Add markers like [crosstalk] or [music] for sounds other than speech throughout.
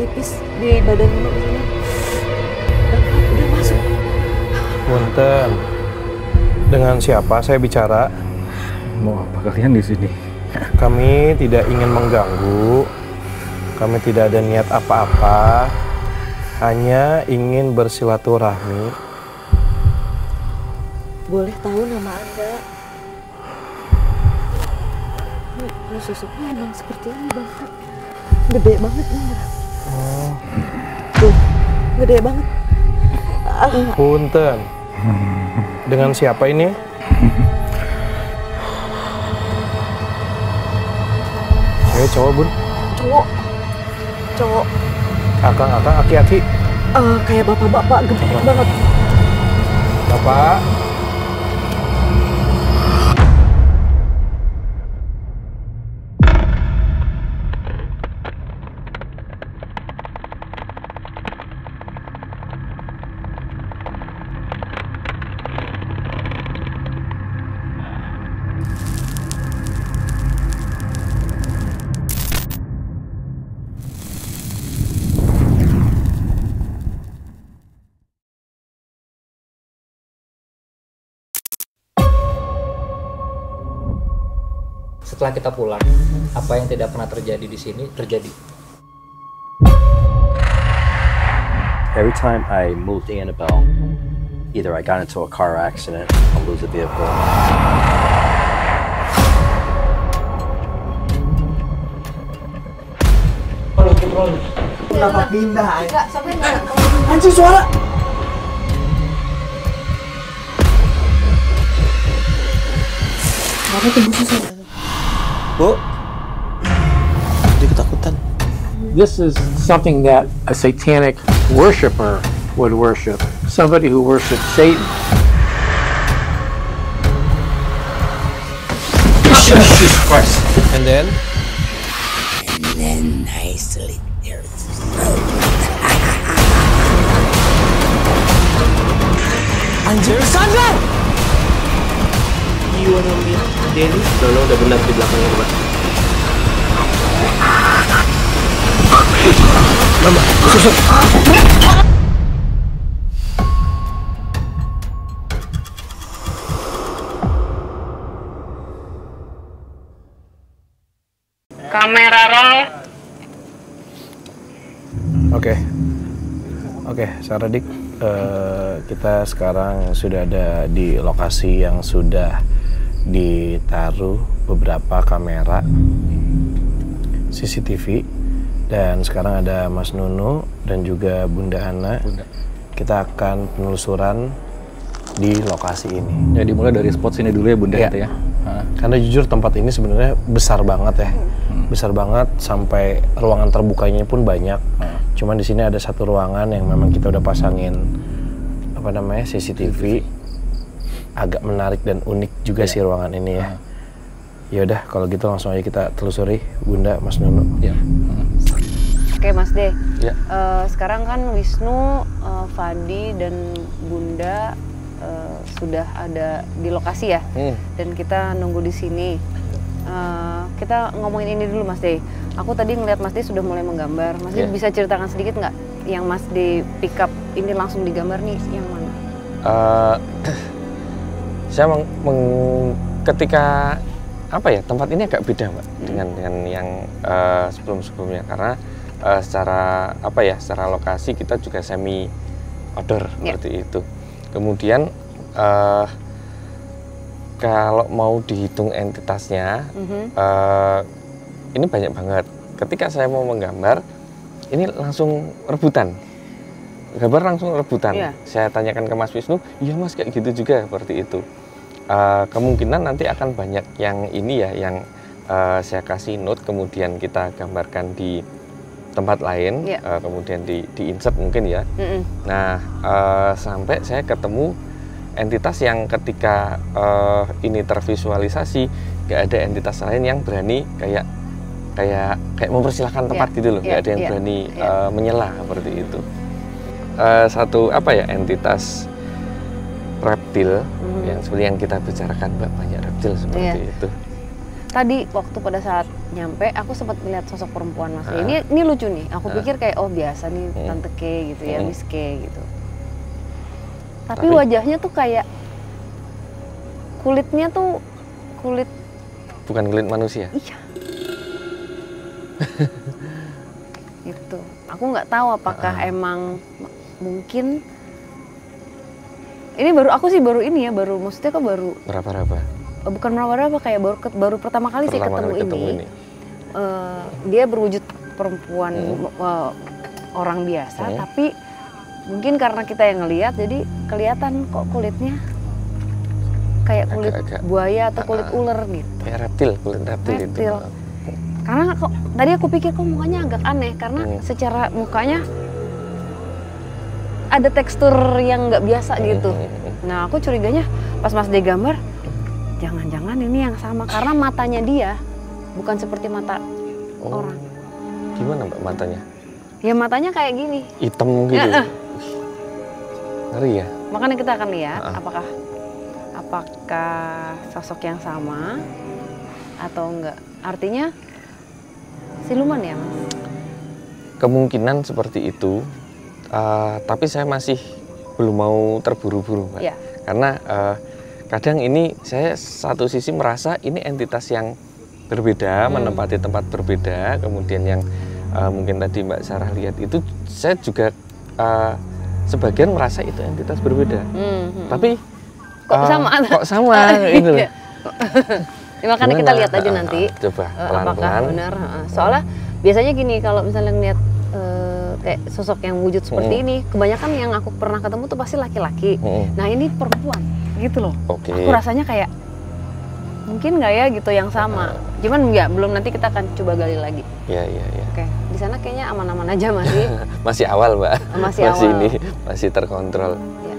tipis di badan Nino di sini. Udah, masuk. Punten. Dengan siapa saya bicara? Mau apa kalian di sini? Kami tidak ingin mengganggu. Kami tidak ada niat apa-apa. Hanya ingin bersilaturahmi. Boleh tahu nama Anda? Ini kalau susuknya emang seperti ini banget. Gede banget ini. Oh, Tuh, gede banget. Ah, punten. Dengan siapa ini? Cewek cowok bun? cowok. Cowok. Akang akang aki aki. Eh, kayak bapak-bapak gede banget. Bapak. Setelah kita pulang, apa yang tidak pernah terjadi di sini terjadi. Every time I moved Annabelle, either I got into a car accident or lose a vehicle. Kenapa pindah? Enggak, sampai enggak. Anjing suara. Kenapa tembus suara? Bu, dia ketakutan. This is something that a satanic worshiper would worship. Somebody who worships Satan. Jesus Christ! And then? Then I slit their Anjir, sadar! Wanna meet Danny? Nono udah benar di belakangnya, Mbak. Kamera roll. Oke. Oke, Saradik. eh, kita sekarang sudah ada di lokasi yang sudah ditaruh beberapa kamera CCTV dan sekarang ada Mas Nunu dan juga Bunda Ana. Kita akan penelusuran di lokasi ini. Ya dimulai dari spot sini dulu ya bunda Iya. itu ya. Ah. Karena jujur tempat ini sebenarnya besar banget ya, besar banget sampai ruangan terbukanya pun banyak. Cuman di sini ada satu ruangan yang memang kita udah pasangin apa namanya CCTV, agak menarik dan unik juga sih ruangan ini ya. Ya udah kalau gitu langsung aja kita telusuri Bunda Mas Nunu. Ya. Oke Mas De, Ya. Eh, sekarang kan Wisnu, eh, Fadi dan Bunda eh, sudah ada di lokasi ya, Hmm. dan kita nunggu di sini. Eh, kita ngomongin ini dulu Mas De. Aku tadi ngeliat Mas De sudah mulai menggambar. Mas De Ya. bisa ceritakan sedikit nggak yang Mas De pick up ini langsung digambar nih yang mana? Eh, [clears throat] saya meng, meng- ketika apa ya tempat ini agak beda mbak dengan dengan yang eh, sebelum-sebelumnya. Karena eh, secara apa ya secara lokasi kita juga semi outdoor Ya. seperti itu. Kemudian eh, kalau mau dihitung entitasnya Mhm. eh, ini banyak banget. Ketika saya mau menggambar ini langsung rebutan. Gambar langsung rebutan. Iya. saya tanyakan ke Mas Wisnu iya Mas kayak gitu juga seperti itu Eh, kemungkinan nanti akan banyak yang ini ya yang eh, saya kasih note kemudian kita gambarkan di tempat lain Iya. eh, kemudian di di insert mungkin ya Mm-mm. Nah, eh, sampai saya ketemu entitas yang ketika eh, ini tervisualisasi, gak ada entitas lain yang berani kayak kayak kayak mempersilahkan tempat Iya, gitu loh, iya, gak ada yang iya, berani iya. eh, menyela seperti itu. Eh, satu apa ya entitas reptil Mhm. yang seperti yang kita bicarakan mbak banyak reptil seperti Iya. itu. tadi waktu pada saat nyampe aku sempat melihat sosok perempuan mas Ah. ini ini lucu nih aku Ah. pikir kayak oh biasa nih Hmm. tante K gitu ya Hmm. Miss K gitu tapi, Tapi- wajahnya tuh kayak kulitnya tuh kulit bukan kulit manusia iya [laughs] itu aku nggak tahu apakah Ah. emang mungkin ini baru aku sih baru ini ya baru maksudnya kok baru berapa-berapa eh, bukan meraba-raba kayak baru baru pertama kali sih pertama ketemu, kali ketemu ini, ini Eh, dia berwujud perempuan Hmm. eh, orang biasa Hmm. tapi mungkin karena kita yang ngelihat jadi kelihatan kok kulitnya kayak kulit Agak-agak. buaya atau kulit Ah. ular gitu kayak reptil kulit reptil, itu Reptil. karena kok tadi aku pikir kok mukanya agak aneh karena Hmm. secara mukanya ada tekstur yang nggak biasa gitu. Hmm, hmm, hmm. nah aku curiganya pas mas dia gambar jangan-jangan ini yang sama karena matanya dia bukan seperti mata Oh, orang. Gimana mbak matanya? Ya matanya kayak gini. Hitam gitu. Ya, eh. ngeri ya? Makanya kita akan lihat Ah. apakah apakah sosok yang sama atau enggak. Artinya siluman ya mas? Kemungkinan seperti itu eh, tapi saya masih belum mau terburu-buru mbak Iya. karena eh, kadang ini saya satu sisi merasa ini entitas yang berbeda Hmm. menempati tempat berbeda kemudian yang eh, mungkin tadi mbak Sarah lihat itu saya juga eh, sebagian merasa itu entitas berbeda Hmm, hmm. tapi kok eh, sama kok sama [laughs] itu loh. Iya. Ya, makanya kita lihat aja nanti coba eh, apakah pelan-pelan benar soalnya biasanya gini kalau misalnya ngeliat kayak sosok yang wujud seperti Hmm. ini kebanyakan yang aku pernah ketemu tuh pasti laki-laki. Hmm, nah ini perempuan gitu loh. Oke. Aku rasanya kayak mungkin nggak ya gitu yang sama. Cuman nggak belum nanti kita akan coba gali lagi. Ya ya ya oke di sana kayaknya aman-aman aja masih [laughs] masih awal mbak. Masih, awal. ini masih terkontrol. Ya.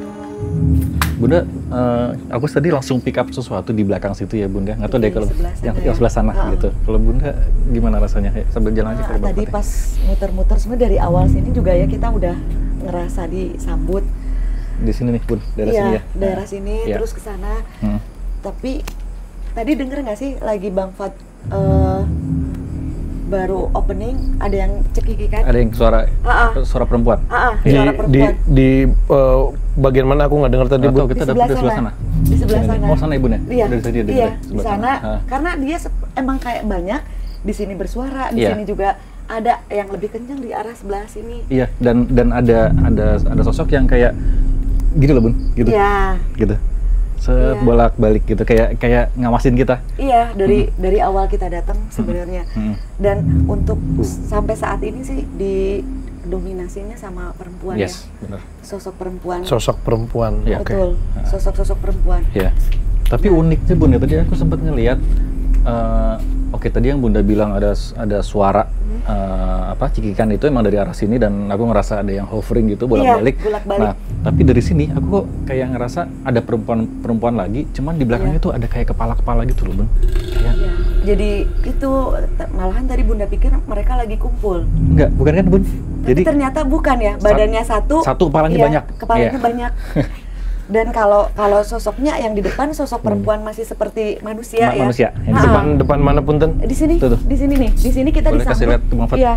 Bunda, eh, aku tadi langsung pick up sesuatu di belakang situ ya Bunda. Nggak tahu deh kalau sebelah sana yang, ya. yang sebelah sana Ha-ha. gitu. Kalau Bunda gimana rasanya? Ya, sambil jalan aja Nah, kalau tadi pas muter-muter sebenarnya dari awal sini juga ya kita udah ngerasa disambut. Di sini nih Bun, daerah Iya, sini ya. daerah sini Iya. terus ke sana. Hmm. Tapi tadi denger nggak sih lagi Bang Fat eh, baru opening ada yang cekiki kan? Ada yang suara Ah, ah. suara perempuan. Ah, ah, di suara di perempuan. di eh, bagian mana aku nggak dengar tadi bu kita Di sebelah di sebelah sana. sana. Di sebelah nih. sana. Oh sana ibu ya? Iya, Dari tadi ada iya, di di sebelah sana. Ah. Karena dia emang kayak banyak di sini bersuara, di Iya. sini juga ada yang lebih kencang di arah sebelah sini. Iya, dan dan ada ada ada sosok yang kayak gitu loh Bun, gitu. Iya, Gitu. Iya. Sebolak-balik gitu kayak kayak ngawasin kita. iya dari dari awal kita datang sebenarnya. Hmm. Dan untuk sampai saat ini sih didominasinya sama perempuan Yes, ya, benar. sosok perempuan. sosok perempuan Iya. oke Betul, sosok-sosok perempuan. Ya. Tapi uniknya Bunda tadi aku sempat ngelihat eh, oke tadi yang Bunda bilang ada ada suara eh, apa cikikan itu emang dari arah sini dan aku ngerasa ada yang hovering gitu bolak-balik. Iya, bolak-balik. Nah, tapi dari sini aku kok kayak ngerasa ada perempuan-perempuan lagi, cuman di belakangnya Iya. tuh ada kayak kepala-kepala gitu loh, Bun. Kayak Ya, jadi itu malahan tadi Bunda pikir mereka lagi kumpul. enggak, bukan kan, Bun? Tapi Jadi ternyata bukan ya, badannya satu. satu kepalanya iya, banyak. Kepalanya Iya. banyak. [laughs] Dan kalau kalau sosoknya yang di depan sosok perempuan masih seperti manusia Hmm. Ma- ya. manusia, yang di depan depan mana punten Di sini, Tuh, tuh. di sini nih, di sini kita Boleh kasih disambut. lihat? Iya.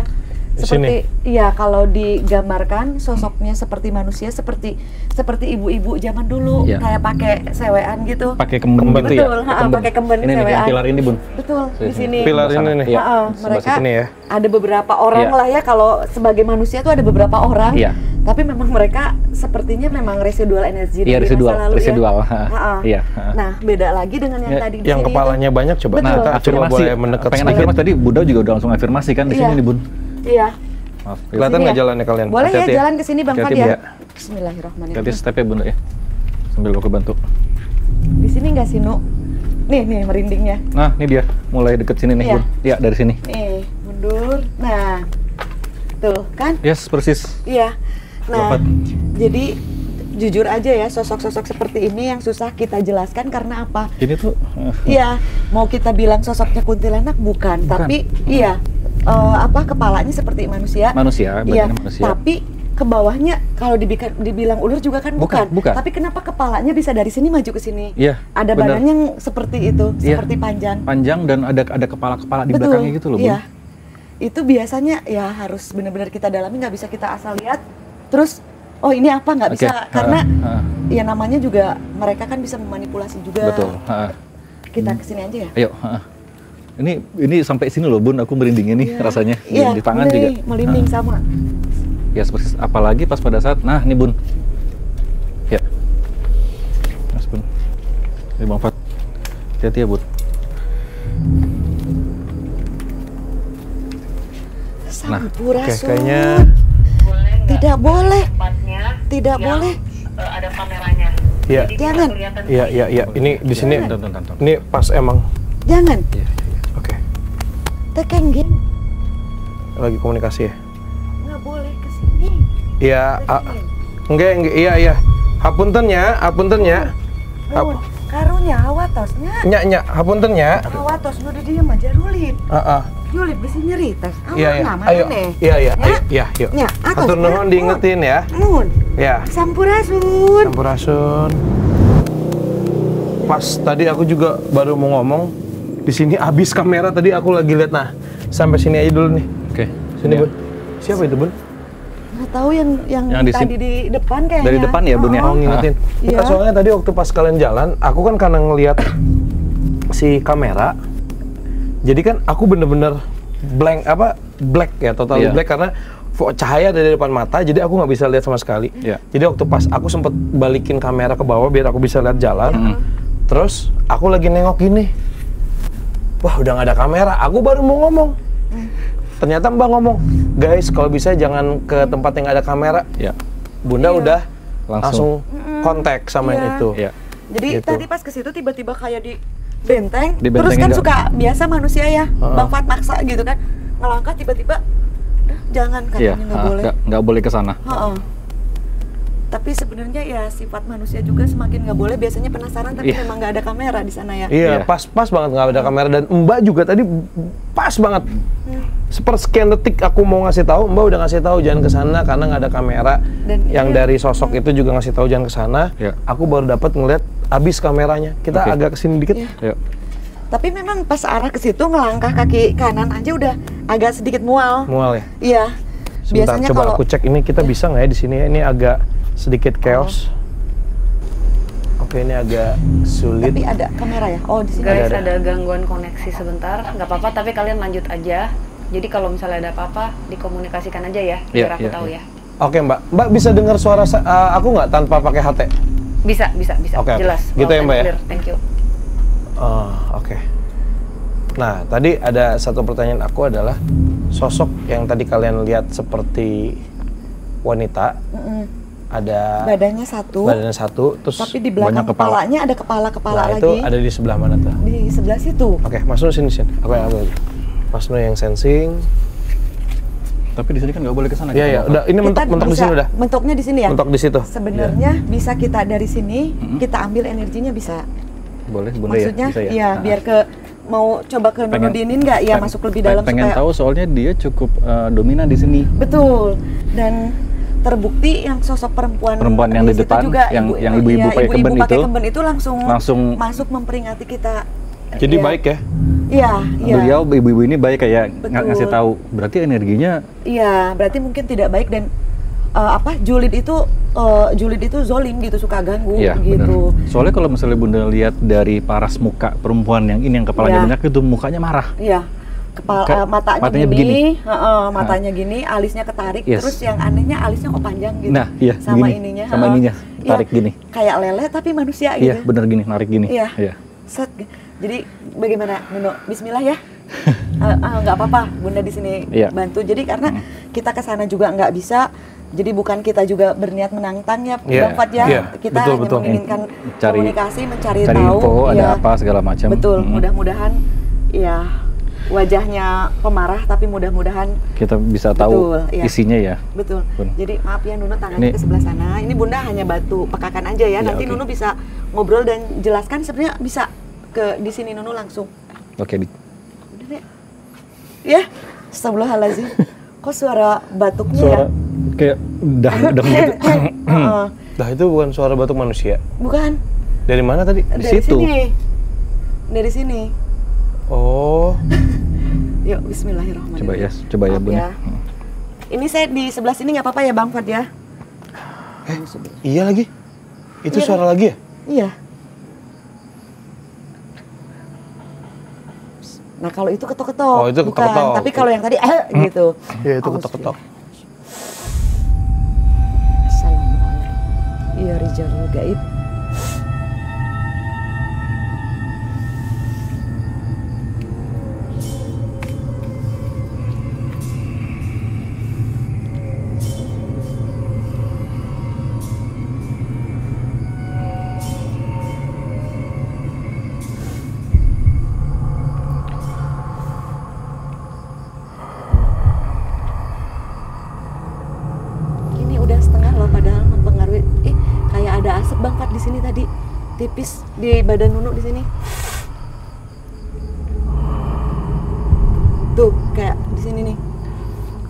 Seperti iya kalau digambarkan sosoknya seperti manusia seperti seperti ibu-ibu zaman dulu Iya. kayak pakai sewean gitu. pakai kemben Kemben. gitu ya? Betul, ha, Kemben. pakai kemben Ini sewean. pilar ini, Bun. Betul, di sini. pilar ini nih Iya. Heeh, sebelah mereka sini ya ada beberapa orang Iya. lah ya kalau sebagai manusia tuh ada beberapa orang. Iya. Tapi memang mereka sepertinya memang residual energi Iya, dari residual, masa lalu residual. ya. ha. Iya. ha. Nah, beda lagi dengan yang Ya, tadi di yang sini kepalanya banyak coba Betul. kita coba afirmasi. boleh mendekat Pengen afirmasi tadi Buddha juga udah langsung afirmasi kan di Iya. sini nih, Bun. Iya. Maaf. kelihatan nggak ya? jalannya kalian Boleh ya ya. jalan ke sini Bang Hati-hati, Fad ya. Bismillahirrahmanirrahim. Hati stepnya Bunda ya. Sambil aku bantu. Di sini nggak sih, Nu? Nih, nih merindingnya. Nah, ini dia. Mulai deket sini nih, Iya. Bun. Iya, dari sini. Nih, mundur. Nah. Tuh, kan? Yes, persis. Iya. Nah, Dapat. jadi jujur aja ya sosok-sosok seperti ini yang susah kita jelaskan karena apa? Ini tuh eh, Iya, mau kita bilang sosoknya kuntilanak bukan, Bukan. tapi iya eh, apa kepalanya seperti manusia. manusia, badannya manusia. tapi ke bawahnya kalau dibikin dibilang ulur juga kan Bukan, bukan. bukan. Tapi kenapa kepalanya bisa dari sini maju ke sini? Iya, Ada benar. badannya yang seperti itu, Iya. seperti panjang. Panjang dan ada ada kepala-kepala di Betul. belakangnya gitu loh. Iya. Itu biasanya ya harus benar-benar kita dalami nggak bisa kita asal lihat terus oh ini apa nggak Oke, bisa karena ha. ya namanya juga mereka kan bisa memanipulasi juga. Betul. ha. Kita ke sini aja ya. Ayo. ha. Ini ini sampai sini loh, Bun. Aku merinding ini rasanya di, Iya, di tangan juga. mulai Melinding sama. Ya seperti apalagi pas pada saat nah ini Bun. Ya. Mas Bun. Ini Bang Fat. Hati-hati ya, Bun. Nah, oke, kayaknya tidak boleh. Tidak boleh. ada kameranya. Iya, Jangan. iya, iya, iya. Ini di sini, Tonton, tonton, tonton. ini pas emang. Jangan. Oke, Tekeng geng. lagi komunikasi ya. Nggak boleh ke sini. Iya, ah, enggak, enggak, iya, iya. Hapuntennya, hapuntennya. Nun, karunya awatosnya. Nyak, nyak, hapuntennya. Awatos di diem aja rulit. Ah, ah. Yulit bisa nyeri tas. Iya, iya. Ayo, iya, iya, Ya? ayo, iya, yuk. Ya, atas, Atur nuhun diingetin ya. Nun, Ya. sampurasun. Sampurasun. Pas tadi aku juga baru mau ngomong di sini habis kamera tadi aku lagi lihat nah sampai sini aja dulu nih. Oke. Sini Iya. bun. Siapa itu bun? Nggak tahu yang yang, Yang di tadi di depan kayaknya. Dari depan ya, Bun, ya? Oh ngingetin. Iya. Soalnya tadi waktu pas kalian jalan, aku kan karena ngelihat si kamera, jadi kan aku bener-bener blank apa black ya total Iya. black karena cahaya dari depan mata, jadi aku nggak bisa lihat sama sekali. Iya. Jadi waktu pas aku sempet balikin kamera ke bawah biar aku bisa lihat jalan, terus aku lagi nengok gini, wah udah nggak ada kamera, aku baru mau ngomong. Ternyata Mbak ngomong, guys kalau bisa jangan ke tempat yang nggak ada kamera. Ya. Bunda udah Langsung. langsung kontak sama yang Iya. itu. Iya. Jadi Gitu. tadi pas ke situ tiba-tiba kayak di benteng, Di terus kan suka biasa manusia ya, Heeh. Bang Fat maksa gitu kan, ngelangkah tiba-tiba, "Dah, jangan Iya, katanya nggak ha, boleh. nggak boleh ke sana. Heeh. Tapi sebenarnya ya sifat manusia juga semakin nggak boleh. Biasanya penasaran tapi Iya. memang nggak ada kamera di sana ya. Iya, Iya. pas pas banget nggak ada kamera dan Mbak juga tadi pas banget. Sepersekian detik aku mau ngasih tahu, Mbak udah ngasih tahu jangan ke sana karena nggak ada kamera. Dan yang iya. dari sosok itu juga ngasih tahu jangan ke sana. Iya. Aku baru dapat ngeliat abis kameranya. Kita Oke. agak ke sini dikit. Iya. Yuk. Tapi memang pas arah ke situ ngelangkah kaki kanan aja udah agak sedikit mual. Mual ya. Iya. Sebentar, Biasanya coba kalau aku cek ini kita bisa nggak ya di sini ya? Ini agak sedikit chaos. Oke, ini agak sulit. tapi ada kamera ya. Oh di sini. Guys, Ada, ada, ada. gangguan koneksi sebentar, nggak apa-apa. Tapi kalian lanjut aja. Jadi kalau misalnya ada apa-apa, dikomunikasikan aja ya, Iya, biar aku iya, tahu iya. ya. Oke Mbak, Mbak bisa dengar suara uh, aku nggak tanpa pakai HT? Bisa, bisa, bisa. Oke, oke. Jelas. Gitu ya, Mbak ya? clear. Thank you. Oh, oke. Nah, tadi ada satu pertanyaan aku adalah sosok yang tadi kalian lihat seperti wanita, Mm-mm. ada Badannya satu. badannya satu, terus Tapi di belakang banyak kepala. kepalanya ada kepala-kepala nah, lagi. itu ada di sebelah mana tuh? Di sebelah situ. Oke, Mas Nur sini sini. Aku yang ambil. Mas Nur yang sensing. Tapi di sini kan nggak boleh ke sana. Iya kita, ya, Bang. udah ini mentok mentok di sini udah. Mentoknya di sini ya. Mentok di situ. Sebenarnya bisa kita dari sini kita ambil energinya bisa. Boleh, bunda Maksudnya ya. Bisa ya. iya, Nah. biar ke mau coba ke Pengen- Nunudinin nggak ya masuk lebih dalam Pengen supaya tahu soalnya dia cukup eh, dominan di sini. betul dan terbukti yang sosok perempuan Perempuan yang di depan, juga, yang- ibu- yang ibu-ibu iya, pakai ibu-ibu itu, kemben itu langsung langsung- masuk memperingati kita Jadi Iya. baik ya. iya iya Beliau ibu-ibu ini baik kayak ng- Betul. ngasih tahu. Berarti energinya iya berarti mungkin tidak baik dan eh, apa julid itu eh, julid itu zolim gitu suka ganggu Iya, gitu benar. Soalnya kalau misalnya Bunda lihat dari paras muka perempuan yang ini yang kepalanya Iya. banyak itu mukanya marah. Iya. Kepala Ka- eh, matanya, matanya gini, begini. heeh, matanya gini, alisnya ketarik, Yes. terus yang anehnya alisnya kok panjang gitu. Nah, iya, sama begini. ininya. Sama ininya, Iya, tarik gini. Kayak lele tapi manusia Iya, gitu. bener gini, narik gini. Iya. Iya. Set. Jadi bagaimana, Nuno? Bismillah ya. [laughs] Eh, ah, nggak apa-apa, Bunda di sini Iya. bantu. Jadi karena kita ke sana juga nggak bisa. Jadi bukan kita juga berniat menantang ya, Iya, Bang Fat ya. iya, Kita betul, hanya betul. menginginkan Cari- komunikasi, mencari Cari tahu. info, ada iya. apa segala macam. Betul, Mm. mudah-mudahan ya wajahnya pemarah tapi mudah-mudahan Kita bisa tahu Betul, iya. isinya ya. betul. Bun. Jadi maaf ya Nuno tangannya Ini- ke sebelah sana. Ini Bunda hanya batu pekakan aja ya. Iya, Nanti oke. Nuno bisa ngobrol dan jelaskan sebenarnya bisa ke di sini Nuno langsung. Oke, di, Udah deh. Ya, astagfirullahaladzim. [laughs] Kok suara batuknya suara ya? Kayak dah dah gitu. Heeh. [clears throat] Dah itu bukan suara batuk manusia. bukan Dari mana tadi? Di dari situ. sini dari sini Oh, [laughs] yuk Bismillahirrahmanirrahim Coba ya, coba ya bun. ya. ini saya di sebelah sini nggak apa-apa ya Bang Fad ya iya lagi. Itu Iya. suara lagi ya? iya Nah kalau itu ketok-ketok, Oh, itu bukan. ketok-ketok. Tapi kalau yang tadi eh, gitu. Iya, itu ketok-ketok. Iya Rijalul Gaib. Di badan Nunu di sini. Tuh, kayak di sini nih.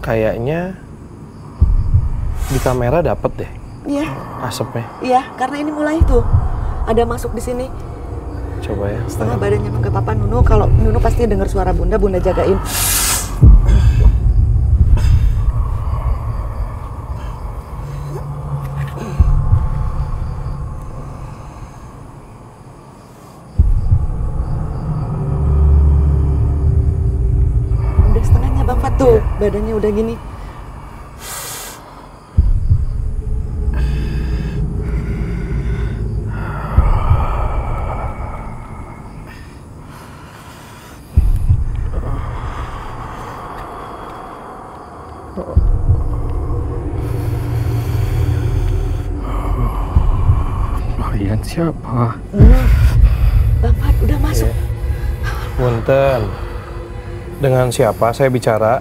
Kayaknya di kamera dapet deh Iya, asapnya. iya, karena ini mulai tuh ada masuk di sini. Coba ya. Setengah badannya mah gak apa-apa Nunu. Kalau Nunu pasti dengar suara Bunda, Bunda jagain. Udah setengahnya Bang Fat tuh, badannya udah gini. Kalian siapa? Bang Fat udah masuk. Punten. Dengan siapa saya bicara?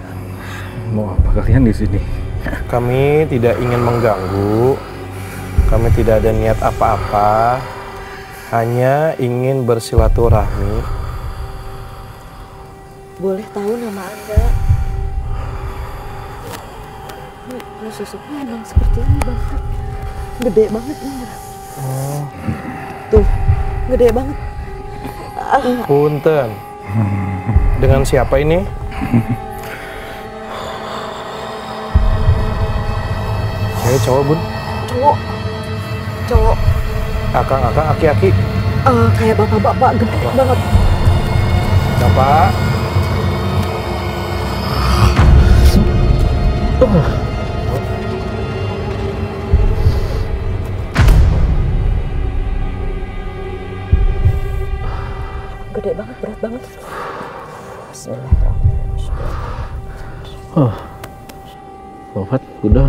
Mau apa kalian di sini? Kami tidak ingin mengganggu. Kami tidak ada niat apa-apa. Hanya ingin bersilaturahmi. Boleh tahu nama Anda? Kalau susuknya emang seperti ini Bang Fat. Gede banget ini. Tuh, gede banget. Punten. Dengan siapa ini? Cewek cowok bun? cowok. Cowok. Akang akang aki aki. eh, kayak bapak-bapak gede banget. Bapak. Gede banget, berat banget. Bismillahirrahmanirrahim. Oh. Wafat udah.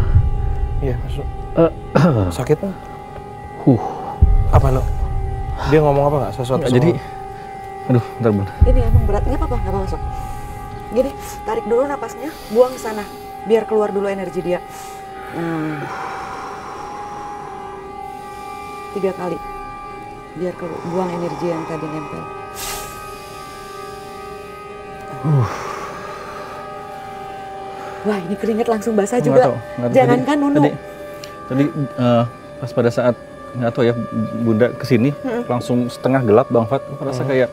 Iya masuk. Eh, [clears throat] Sakit? huh. Apa no? Dia ngomong apa nggak? Sesuatu. Nggak, jadi, lo? aduh, bentar bentar. Ini emang berat, nggak apa-apa, nggak apa masuk. Gini, tarik dulu napasnya, buang ke sana, biar keluar dulu energi dia. Nah, tiga kali, biar keluar, buang energi yang tadi nempel. Wah, ini keringet langsung basah Nggak juga. tahu, tahu. Jangankan Tadi- Nunu. Tadi, tadi eh, pas pada saat nggak tahu ya bunda ke sini langsung setengah gelap bang Fat. Aku merasa kayak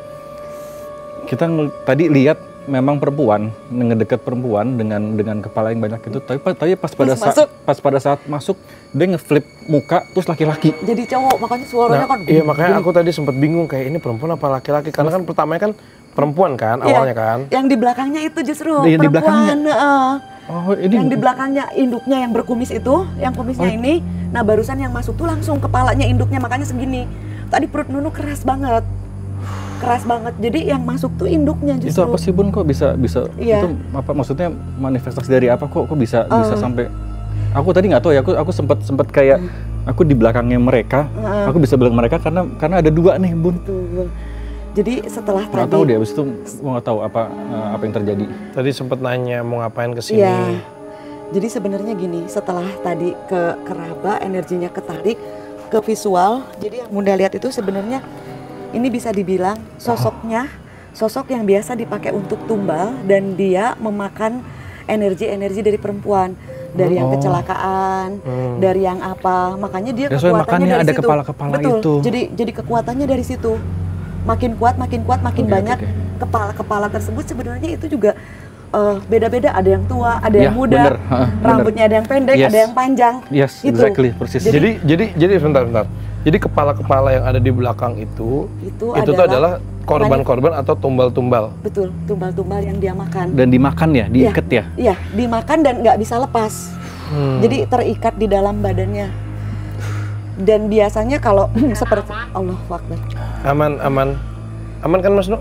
kita tadi lihat memang perempuan ngedeket perempuan dengan dengan kepala yang banyak itu tapi tapi pas pada saat masuk. pas pada saat masuk dia ngeflip muka terus laki-laki Jadi cowok, makanya suaranya Nah, kan. iya makanya aku tadi sempat bingung kayak ini perempuan apa laki-laki karena kan pertamanya kan perempuan kan Iya, awalnya kan. Yang di belakangnya itu justru Di- di perempuan. heeh. Oh ini yang di belakangnya induknya yang berkumis itu, yang kumisnya Oh. ini, nah barusan yang masuk tuh langsung kepalanya induknya makanya segini. Tadi perut Nunu keras banget, keras banget. Jadi yang masuk tuh induknya itu justru. apa sih bun kok bisa bisa Iya. itu apa maksudnya manifestasi dari apa kok kok bisa bisa Eh. sampai aku tadi nggak tahu ya aku aku sempat sempat kayak aku di belakangnya mereka Heeh. aku bisa bilang mereka karena karena ada dua nih bun Betul. Jadi setelah nggak tadi, tahu deh abis itu gua nggak tahu apa eh, apa yang terjadi Tadi sempat nanya mau ngapain ke sini. Iya. Jadi sebenarnya gini, setelah tadi ke keraba energinya ketarik ke visual. Jadi yang Bunda lihat itu sebenarnya ini bisa dibilang sosoknya sosok yang biasa dipakai untuk tumbal dan dia memakan energi-energi dari perempuan. dari yang Oh. kecelakaan, dari yang apa. Makanya dia That's why kekuatannya makanya dari ada situ. kepala-kepala Betul. itu. Jadi jadi kekuatannya dari situ. Makin kuat, makin kuat, makin oke, banyak kepala-kepala tersebut sebenarnya itu juga eh, beda-beda. ada yang tua, ada Ya, yang muda, bener. Rambutnya ada yang pendek, Yes. ada yang panjang. Yes, Itu. exactly, persis. Jadi jadi jadi sebentar sebentar. Jadi kepala-kepala yang ada di belakang itu Itu itu tuh adalah adalah korban-korban atau tumbal-tumbal. Betul, tumbal-tumbal yang dia makan. Dan dimakan ya, diikat ya. Iya, dimakan dan nggak bisa lepas. Jadi terikat di dalam badannya. Dan biasanya kalau [clears throat] seperti Allah Akbar. Aman aman. Aman kan Mas Nu?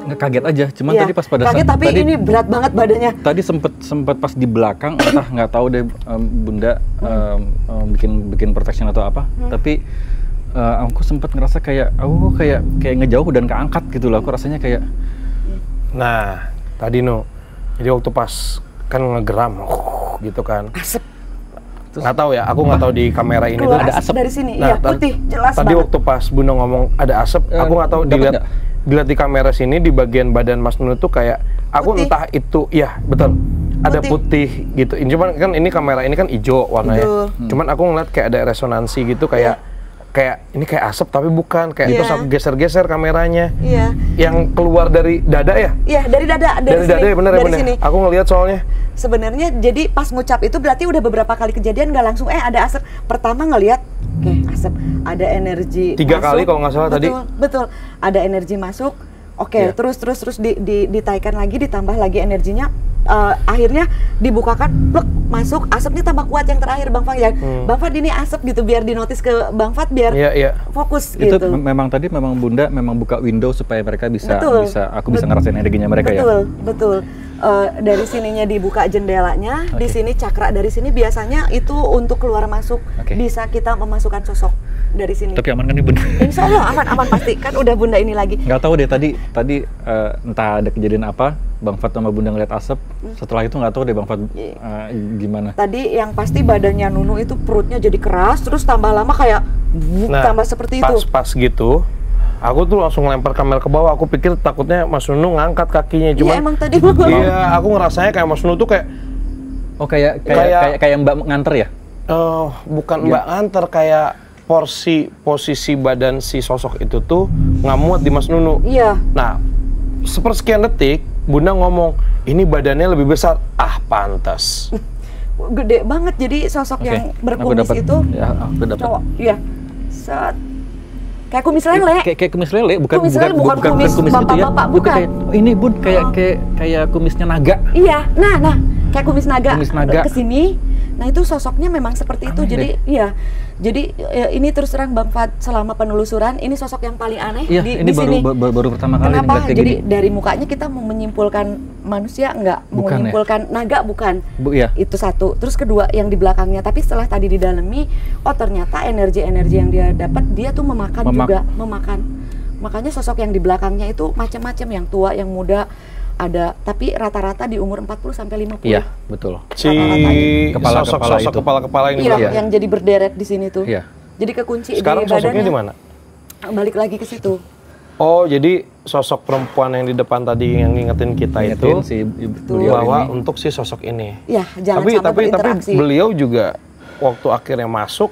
Nggak kaget aja, cuman Iya, tadi pas pada kaget saat tapi tadi ini berat banget badannya. tadi sempet sempet pas di belakang entah nggak tahu deh em, bunda em, em, bikin bikin protection atau apa Hmm. tapi eh, aku sempet ngerasa kayak aku kayak kayak ngejauh dan keangkat gitu loh aku rasanya kayak Nah, tadi Nu. Jadi waktu pas kan ngegeram gitu kan. Asap Nggak tahu ya, aku nggak tahu di kamera ini tuh asap, dari sini. Nah, Iya, putih, jelas Tadi banget. waktu pas Bunda ngomong ada asap, Eh, aku nggak tahu dilihat dilihat di kamera sini di bagian badan Mas Nunu tuh kayak aku Putih. entah itu, ya betul. Ada Putih. putih gitu. Ini Cuman kan ini kamera ini kan hijau warnanya. Betul. Cuman aku ngeliat kayak ada resonansi gitu kayak kayak ini kayak asap tapi bukan kayak itu Iya. sampai geser-geser kameranya. Iya. Yang keluar dari dada ya? Iya, dari dada, dari, Dari, sini. dada ya bener ya dari bener. sini. Aku ngeliat soalnya. Sebenarnya jadi pas ngucap itu berarti udah beberapa kali kejadian nggak langsung eh ada asap. Pertama ngelihat oke asap, ada energi Tiga masuk. kali kalau nggak salah betul, tadi. Betul, ada energi masuk. Oke, Iya. terus terus terus di, di, ditaikan lagi, ditambah lagi energinya. Eh, akhirnya dibukakan, plek masuk asapnya tambah kuat yang terakhir Bang Fang ya. Bang Fad ini asap gitu biar dinotis ke Bang Fad biar Hmm. Iya, iya. fokus itu gitu. mem- memang tadi memang bunda memang buka window supaya mereka bisa Betul. bisa aku bisa Bet- ngerasain energinya mereka ya betul, betul. Eh, dari sininya dibuka jendelanya, di Oke. sini cakra dari sini biasanya itu untuk keluar masuk Oke. bisa kita memasukkan sosok dari sini. tapi aman kan nih bunda Insya Allah aman aman pasti kan udah bunda ini lagi. nggak tahu deh tadi tadi eh, entah ada kejadian apa bang Fat sama bunda ngeliat asap setelah itu nggak tahu deh bang Fat eh, gimana Tadi yang pasti badannya Nunu itu perutnya jadi keras, terus tambah lama kayak buk, tambah seperti itu. pas pas gitu aku tuh langsung lempar kamera ke bawah aku pikir takutnya Mas Nunu ngangkat kakinya Iya cuman emang tadi iya aku ngerasanya kayak Mas Nunu tuh kayak oh kayak kayak Kayak- kayak, kayak mbak nganter ya eh bukan Iya. mbak antar kayak porsi posisi badan si sosok itu tuh nggak muat di Mas Nunu Iya. nah sepersekian detik Bunda ngomong ini badannya lebih besar ah pantas Gede banget jadi sosok Oke, yang aku berkumis dapat. itu Ya, aku dapat. cowok. Iya. Set. Kayak kumis lele. kayak kayak kumis lele bukan Kumis lele, bukan kumis itu ya bapak-bapak, bukan. kayak, oh, ini bun kayak kayak kayak kumisnya naga Iya, nah, nah, kayak kumis naga, Kumis naga. ke sini. Nah itu sosoknya memang seperti itu. Aneh Jadi, iya. Jadi ya, ini terus terang Bang Fad selama penelusuran ini sosok yang paling aneh Iya, di, ini di baru, sini. baru baru pertama kali Kenapa? Jadi gini. dari mukanya kita mau menyimpulkan manusia enggak, Bukan ya? menyimpulkan naga bukan. Bu ya. Itu satu. Terus kedua yang di belakangnya. Tapi setelah tadi didalami, oh ternyata energi-energi yang dia dapat dia tuh memakan Memak- juga, memakan. Makanya sosok yang di belakangnya itu macam-macam, yang tua, yang muda ada. Tapi rata-rata di umur 40 sampai 50. Iya, betul. si Kepala-kepala sosok-sosok itu. kepala-kepala ini Iya, juga. yang jadi berderet di sini tuh. Iya. Jadi kekunci sekarang di sosoknya di mana Balik lagi ke situ. oh jadi sosok perempuan yang di depan tadi yang ngingetin kita Ingetin itu si beliau bahwa ini. untuk si sosok ini Ya, jangan tapi sampai tapi tapi beliau juga waktu akhirnya masuk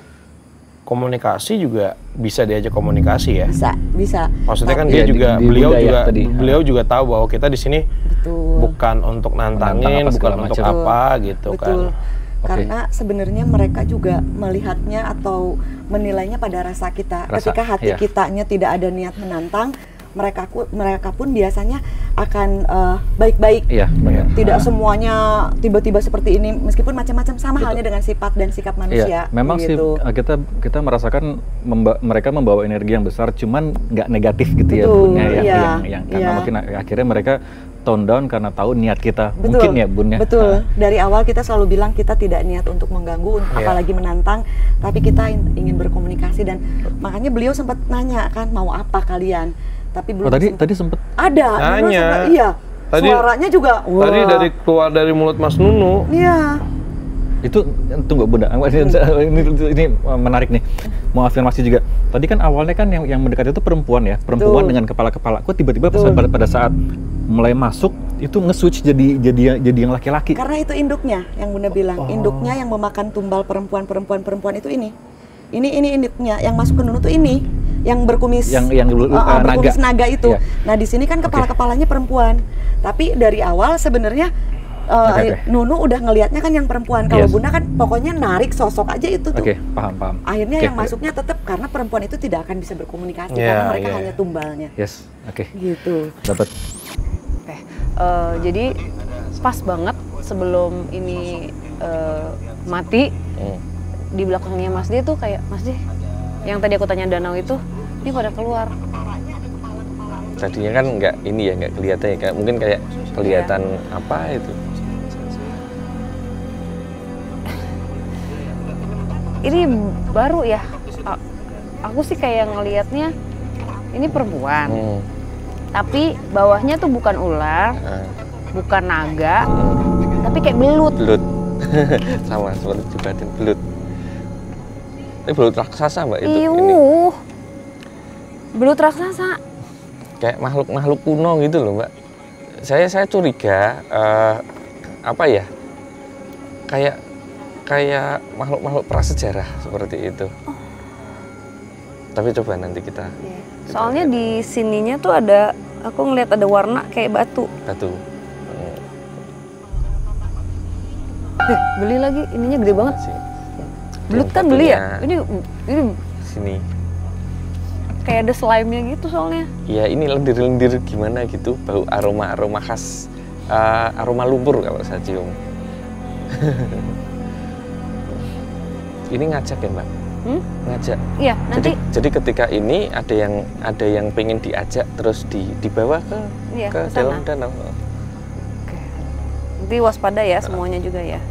komunikasi juga bisa diajak komunikasi ya bisa, bisa. maksudnya kan Tapi- dia Iya, di- juga di beliau budaya juga tadi. beliau juga tahu bahwa kita di sini Betul. bukan untuk Menantang nantangin apa bukan segala untuk macam. apa gitu Betul. kan Oke. Karena sebenarnya mereka juga melihatnya atau menilainya pada rasa kita. Rasa, Ketika hati iya. kitanya tidak ada niat menantang, mereka mereka pun biasanya akan eh, baik-baik. Iya, benar. Tidak Ah. semuanya tiba-tiba seperti ini, meskipun macam-macam sama halnya dengan sifat dan sikap manusia. Iya, memang sih begitu. uh, kita kita merasakan memba- mereka membawa energi yang besar, cuman nggak negatif gitu ya, Betul, ya, yang, iya, yang, yang karena iya. mungkin a- akhirnya mereka tone down karena tahu niat kita, Betul, mungkin ya bun ya. Betul. Ah. Dari awal kita selalu bilang kita tidak niat untuk mengganggu, Iya. apalagi menantang, tapi kita in- ingin berkomunikasi dan makanya beliau sempat nanya kan mau apa kalian, tapi belum Oh tadi sempat- tadi sempet ada. Nanya. iya. Tadi- Suaranya juga. Wah. tadi dari keluar dari mulut Mas Nunu Iya. itu tunggu bunda ini, [laughs] ini, ini menarik nih mau afirmasi juga tadi kan awalnya kan yang yang mendekat itu perempuan ya perempuan Betul. dengan kepala kepala kok tiba-tiba pada, pada saat mulai masuk itu nge-switch jadi jadi jadi yang laki-laki. Karena itu induknya yang Bunda bilang, Oh. induknya yang memakan tumbal perempuan-perempuan perempuan itu ini. Ini ini induknya yang masuk ke Nunu tuh ini, yang berkumis Yang- yang uh, uh, uh, berkumis naga. naga, itu. Iya. Nah, di sini kan kepala-kepalanya perempuan. Tapi dari awal sebenarnya uh, Oke, oke. Nunu udah ngelihatnya kan yang perempuan. Kalau Yes. Bunda kan pokoknya narik sosok aja itu tuh. Oke, paham paham. Akhirnya Oke. yang masuknya tetap karena perempuan itu tidak akan bisa berkomunikasi Iya, karena mereka iya. hanya tumbalnya. Yes, oke. Gitu. Dapat. Oke, eh, jadi pas banget sebelum ini eh, mati Hmm. di belakangnya Mas D tuh kayak Mas D yang tadi aku tanya danau itu ini pada keluar Tadinya kan nggak ini ya nggak kelihatan ya kayak mungkin kayak kelihatan apa itu. [laughs] ini baru ya aku sih kayak ngelihatnya ini perempuan Hmm. tapi bawahnya tuh bukan ular Ah, bukan naga hmm. tapi kayak belut Belut. [laughs] Sama seperti di batin belut. Ini belut raksasa mbak itu. Ini Iuh. belut raksasa kayak makhluk-makhluk kuno gitu loh mbak. Saya saya curiga eh, apa ya? Kayak kayak makhluk-makhluk prasejarah seperti itu. Tapi coba nanti kita soalnya di sininya tuh ada aku ngelihat ada warna kayak batu batu. Hmm, Eh, beli lagi ininya gede banget sih. Belut kan beli ya ini ini Sini. kayak ada slime-nya gitu soalnya Ya ini lendir-lendir gimana gitu, bau aroma-aroma khas eh, aroma lumpur kalau saya cium. [laughs] ini ngajak ya mbak? Hmm? Ngajak. iya Jadi, nanti jadi ketika ini ada yang ada yang pengen diajak terus di dibawa ke iya ke ke dalam danau. Oke. Nanti waspada ya semuanya juga ya.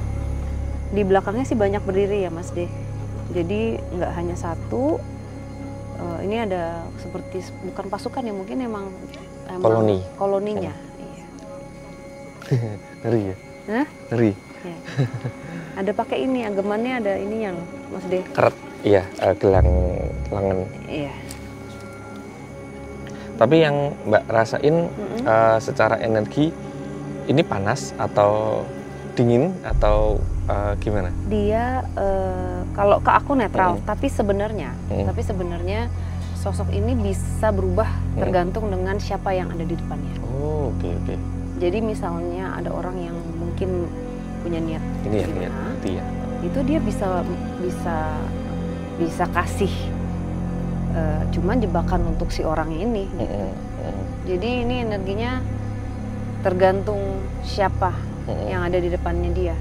Di belakangnya sih banyak berdiri ya Mas D. Jadi nggak hanya satu. Eh, ini ada seperti bukan pasukan ya mungkin emang, emang Koloni. koloninya. Iya. [laughs] Ngeri ya? Hah? Ngeri. Iya. ada pakai ini agemannya ada ininya loh Mas D. Keret. Iya, eh, gelang lengan. Iya. Tapi yang Mbak rasain Mm-mm. eh, secara energi ini panas atau dingin atau eh, gimana? Dia eh, kalau ke aku netral, Hmm. tapi sebenarnya, Hmm. tapi sebenarnya sosok ini bisa berubah tergantung dengan siapa yang ada di depannya. Oh, oke oke. Jadi misalnya ada orang yang mungkin punya niat Ini ya niat dia. itu dia bisa bisa bisa kasih eh, cuman jebakan untuk si orang ini. gitu. Mm-mm, mm, Jadi ini energinya tergantung siapa yang ada di depannya dia.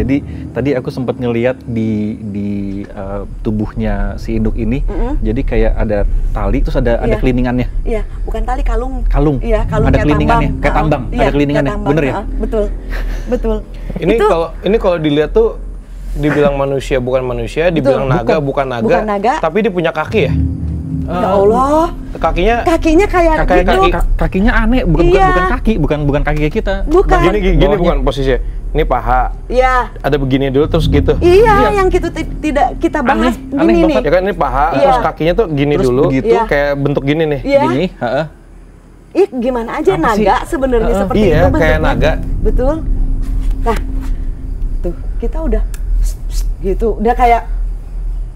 Jadi tadi aku sempat ngeliat di di uh, tubuhnya si induk ini, Mm-mm. jadi kayak ada tali terus ada ada Iya. keliningannya, Iya, bukan tali kalung. kalung. Iya, kalung ada kayak tambang. kayak tambang, iya, ada tambang. bener ya? Betul, betul. Ini kalau ini kalau dilihat tuh dibilang manusia bukan manusia, dibilang naga bukan- bukan naga, bukan naga. tapi dia punya kaki ya. Ya Allah, Kakinya kakinya kayak Kayak gitu. kaki. Ka- kakinya aneh, bukan, bukan Iya. bukan kaki, bukan bukan kaki kayak kita. Bukan. gini gini, gini Bawahnya. bukan posisinya. Ini paha, Iya, ada begini dulu terus gitu. iya, yang gitu ti- tidak kita bahas Aneh, gini aneh nih. banget. Ya kan ini paha, Iya. terus kakinya tuh gini Terus dulu, begitu. Iya. kayak bentuk gini nih. Iya, Gini, heeh. ih gimana aja Apa naga sebenarnya Heeh. seperti Iya, itu kayak bentuknya. naga. Betul. Nah, tuh kita udah gitu, udah kayak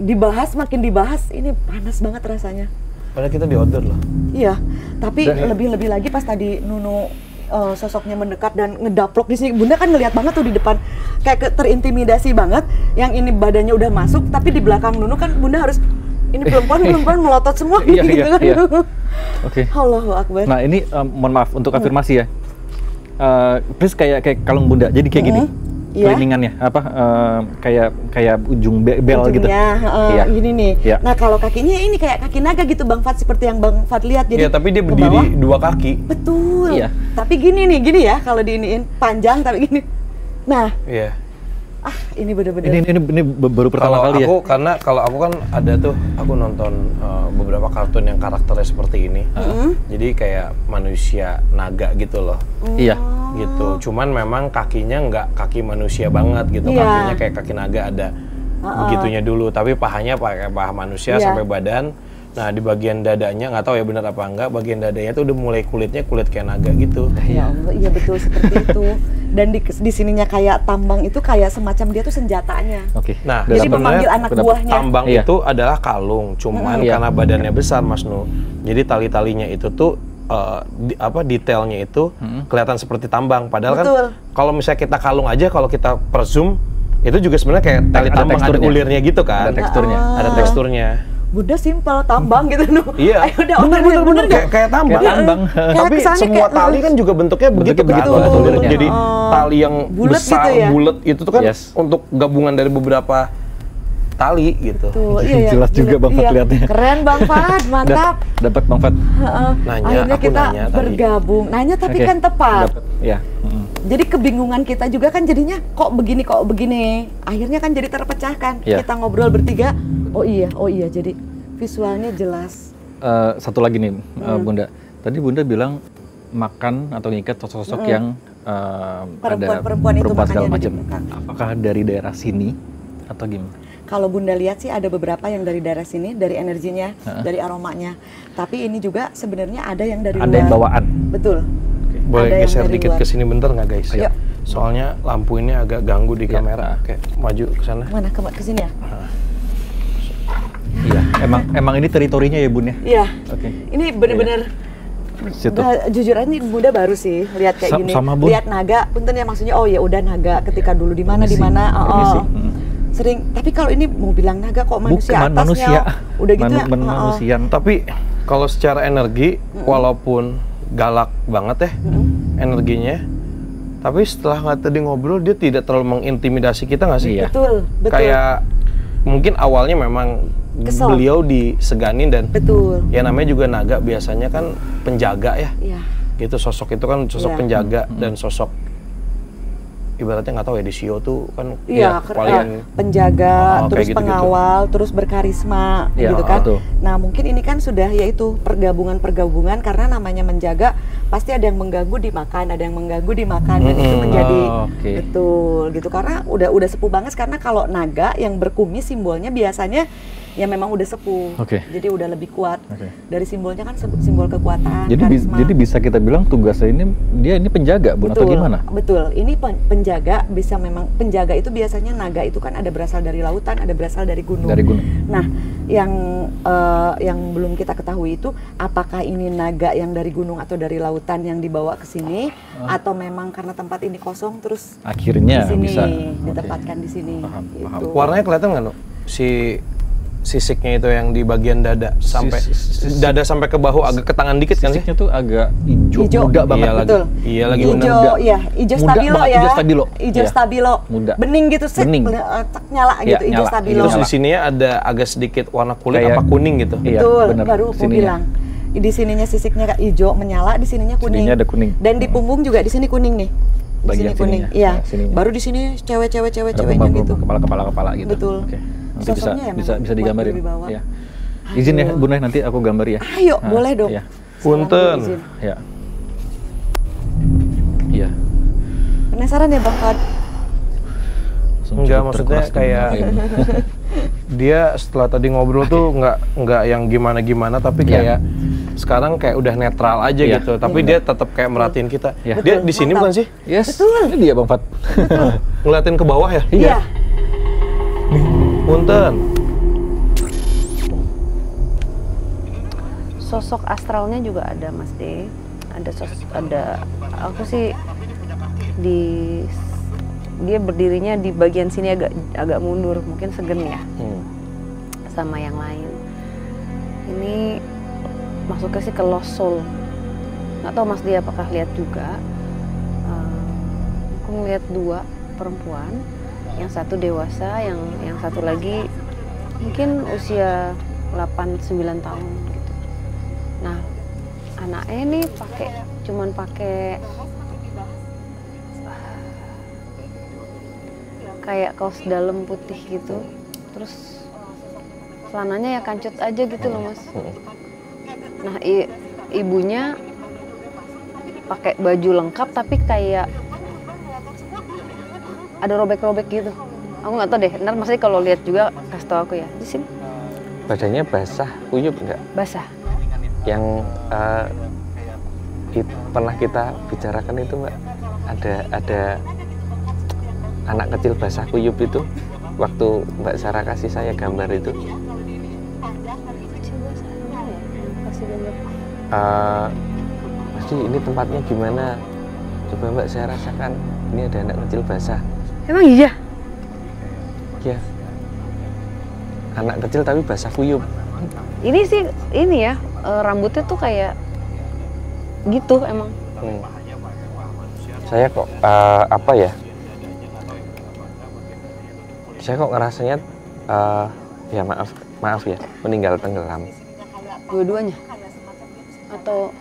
dibahas makin dibahas ini panas banget rasanya. Padahal kita di outdoor loh. Iya, tapi lebih-lebih lagi pas tadi Nunu uh, sosoknya mendekat dan ngedaplok di sini, Bunda kan ngelihat banget tuh di depan kayak terintimidasi banget. Yang ini badannya udah masuk, tapi di belakang Nunu kan Bunda harus ini perempuan perempuan melotot semua [laughs] Iya, gitu iya, kan. iya. Oke. Allahu Akbar. Nah ini um, mohon maaf untuk afirmasi ya. Uh, please kayak kayak kalung bunda, jadi kayak gini. Iya. Keliningannya apa? um, kayak kayak ujung be- bel gitu. Ujungnya, heeh, Iya. gini nih. Iya. Nah kalau kakinya ini kayak kaki naga gitu Bang Fat seperti yang Bang Fat lihat. Jadi Iya, tapi dia berdiri bawah. dua kaki. Betul. Iya. Tapi gini nih, gini ya kalau diiniin panjang tapi gini. Nah, Iya. Ah ini bener-bener. Ini, ini ini baru pertama Kalau kali ya. aku karena kalau aku kan ada tuh aku nonton uh, beberapa kartun yang karakternya seperti ini. Jadi kayak manusia naga gitu loh. Iya. Gitu. Cuman memang kakinya nggak kaki manusia banget gitu. Iya. Kakinya kayak kaki naga ada begitunya dulu, tapi pahanya pakai paha manusia Iya. sampai badan. Nah di bagian dadanya nggak tahu ya benar apa enggak, bagian dadanya tuh udah mulai kulitnya kulit kayak naga gitu. Ya Allah, iya betul seperti itu. Dan di, di sininya kayak tambang itu kayak semacam dia tuh senjatanya. Oke. Nah, Jadi memanggil anak buahnya. tambang Iya. itu adalah kalung, cuman Iya. karena badannya besar Mas Nu. Jadi tali-talinya itu tuh eh, di- apa detailnya itu kelihatan seperti tambang. Padahal Betul. kan kalau misalnya kita kalung aja kalau kita per zoom itu juga sebenarnya kayak tali Ada tambang ada teksturnya. ulirnya gitu kan. Ada teksturnya. Ada teksturnya. Bunda simpel tambang gitu Nuh. Iya. Ayo udah bener, bener, bener, kayak, kayak tambang. Kayak tambang. Kayak Tapi semua kayak, tali kan juga bentuknya begitu begitu, ulirnya. Jadi Oh. tali yang Bulet besar, gitu ya? bulet itu tuh kan Yes. untuk gabungan dari beberapa tali gitu. Tuh, iya, iya, Jelas juga Bang Fat iya. liatnya. Keren Bang [laughs] Fat, mantap. Dapat Bang Fat. Heeh. Nanya, Akhirnya aku kita nanya tadi. bergabung. Nanya tapi Oke. kan tepat. Dapat. Ya. Jadi kebingungan kita juga kan jadinya kok begini kok begini. Akhirnya kan jadi terpecahkan. Iya. Kita ngobrol bertiga. Oh iya, oh iya. Jadi visualnya jelas. Eh, satu lagi nih eh, Hmm. Bunda. Tadi Bunda bilang makan atau ngikat sosok-sosok yang eh, ada Perempuan-perempuan itu perempuan segala macam. Apakah dari daerah sini atau gimana? Kalau Bunda lihat sih ada beberapa yang dari daerah sini, dari energinya, dari aromanya. Tapi ini juga sebenarnya ada yang dari Ada luar. yang bawaan. Betul. Boleh Ada yang geser dari dikit ke sini bentar nggak guys? Ayo. Soalnya lampu ini agak ganggu di Iya. kamera. Oke, maju ke sana. Mana ke, ke sini ya? Iya. Emang emang ini teritorinya ya Bun ya? Iya. Oke. Ini bener-bener Situ. Nah, jujur aja nih Bunda baru sih lihat kayak Sa- gini. sama, Bun. Lihat naga, punten ya maksudnya oh ya udah naga ketika dulu di mana di mana. oh, oh. Sering, tapi kalau ini mau bilang naga kok manusia Bukan atasnya. manusia. Udah gitu Manu- ya. men- oh, oh. Tapi kalau secara energi, walaupun galak banget ya energinya, tapi setelah nggak tadi ngobrol dia tidak terlalu mengintimidasi kita nggak sih? Iya. Betul, betul. Kayak mungkin awalnya memang Kesel. beliau diseganin dan Betul. ya namanya juga naga biasanya kan penjaga ya. Iya. Gitu sosok itu kan sosok Iya. penjaga dan sosok ibaratnya nggak tahu ya di Sio tuh kan Iya, ya, ker- paling eh, penjaga, Oh, kayak terus gitu-gitu. pengawal, terus berkarisma, Iya, gitu kan. betul. Nah, mungkin ini kan sudah yaitu pergabungan-pergabungan karena namanya menjaga pasti ada yang mengganggu dimakan, ada yang mengganggu dimakan dan itu menjadi Oh, oke. betul gitu karena udah udah sepuh banget karena kalau naga yang berkumis simbolnya biasanya ya memang udah sepuh. Oke. Jadi udah lebih kuat. Oke. Dari simbolnya kan simbol kekuatan, Jadi bi- jadi bisa kita bilang tugasnya ini dia ini penjaga Bun atau gimana? Betul. Ini pen- penjaga bisa memang penjaga itu biasanya naga itu kan ada berasal dari lautan, ada berasal dari gunung. Dari gunung. Nah, yang eh, yang belum kita ketahui itu apakah ini naga yang dari gunung atau dari lautan yang dibawa ke sini atau memang karena tempat ini kosong terus Akhirnya di sini bisa. Ditempatkan di sini. Paham, gitu. paham. warnanya kelihatan nggak no? si sisiknya itu yang di bagian dada sampai Sis- sis- dada sampai ke bahu agak ke tangan dikit kan sih? Sisiknya tuh agak hijau, Hijau. muda banget. Iya, lagi- Betul. iya, lagi hijau, muda. ya, hijau Muda stabilo banget, ya. hijau stabilo. Hijau Iya. stabilo. Muda. Bening gitu sih. Bening. tak nyala Iya, gitu, hijau nyala. stabilo. Terus di sininya ada agak sedikit warna kulit Kayak- apa kuning gitu. Iya, Betul, bener. baru mau Sininya. bilang. Di sininya sisiknya kayak hijau menyala, di sininya kuning. Sininya ada kuning. Dan di punggung juga di sini kuning nih. Di Bagian sini kuning. Iya. Ya, sininya. Baru di sini cewek-cewek cewek-ceweknya gitu. kepala-kepala kepala gitu. Betul. Oke. Nanti bisa ya bisa bisa digambarin. Ya. Izin ya ya, nanti aku gambar ya. Ayo, Ah, boleh dong. Iya. Salam Punten. izin. Iya. Iya. Penasaran ya Bang Fad? Enggak, maksudnya kayak- ini. [laughs] Dia setelah tadi ngobrol tuh nggak nggak yang gimana-gimana tapi Iya. kayak sekarang kayak udah netral aja Iya. gitu. Tapi dia tetap kayak merhatiin kita. Iya. Dia di sini bukan sih? Yes. Betul. Ini dia Bang Fat. [laughs] Ngeliatin ke bawah ya? Iya. Punten. sosok astralnya juga ada Mas D. Ada sosok ada aku sih di dia berdirinya di bagian sini agak agak mundur mungkin segen ya. Hmm. sama yang lain. Ini masuknya sih ke lost soul. Nggak tahu Mas D apakah lihat juga? Eh, aku ngeliat dua perempuan yang satu dewasa yang yang satu lagi mungkin usia 8-9 tahun gitu. Nah anaknya ini pakai cuman pakai kayak kaos dalam putih gitu. Terus celananya ya kancut aja gitu loh mas. Nah ibunya pakai baju lengkap tapi kayak ada robek-robek gitu. Aku nggak tahu deh ntar masih kalau lihat juga kasih tau aku ya. Di sini. Badannya basah kuyup enggak Basah. yang eh, it- pernah kita bicarakan itu mbak ada ada anak kecil basah kuyup itu waktu mbak Sarah kasih saya gambar itu. Gambar. eh Mas Di, ini tempatnya gimana? Coba mbak saya rasakan ini ada anak kecil basah Emang iya? ya anak kecil tapi basah kuyup Ini sih ini ya eh, rambutnya tuh kayak gitu emang. Hmm. saya kok eh, apa ya saya kok ngerasanya eh, ya maaf maaf ya meninggal tenggelam Dua-duanya. Atau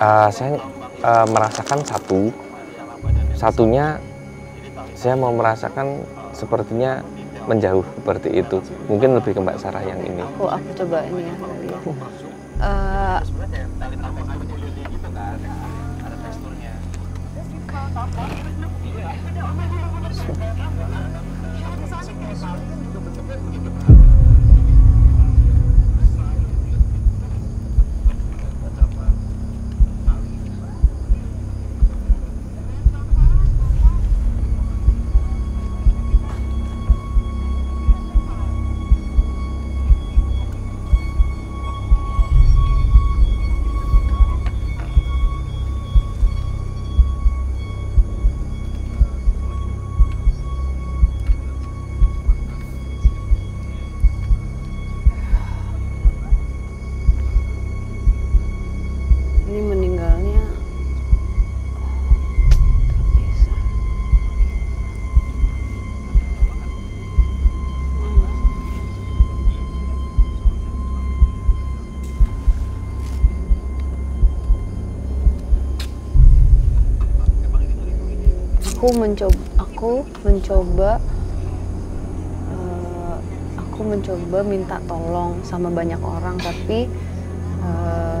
Eh, saya eh, merasakan satu satunya saya mau merasakan sepertinya menjauh seperti itu. Mungkin lebih ke Mbak Sarah yang ini. Oh aku coba ini ya. Eh, ini Aku mencoba, aku mencoba, eh, aku mencoba minta tolong sama banyak orang, tapi eh,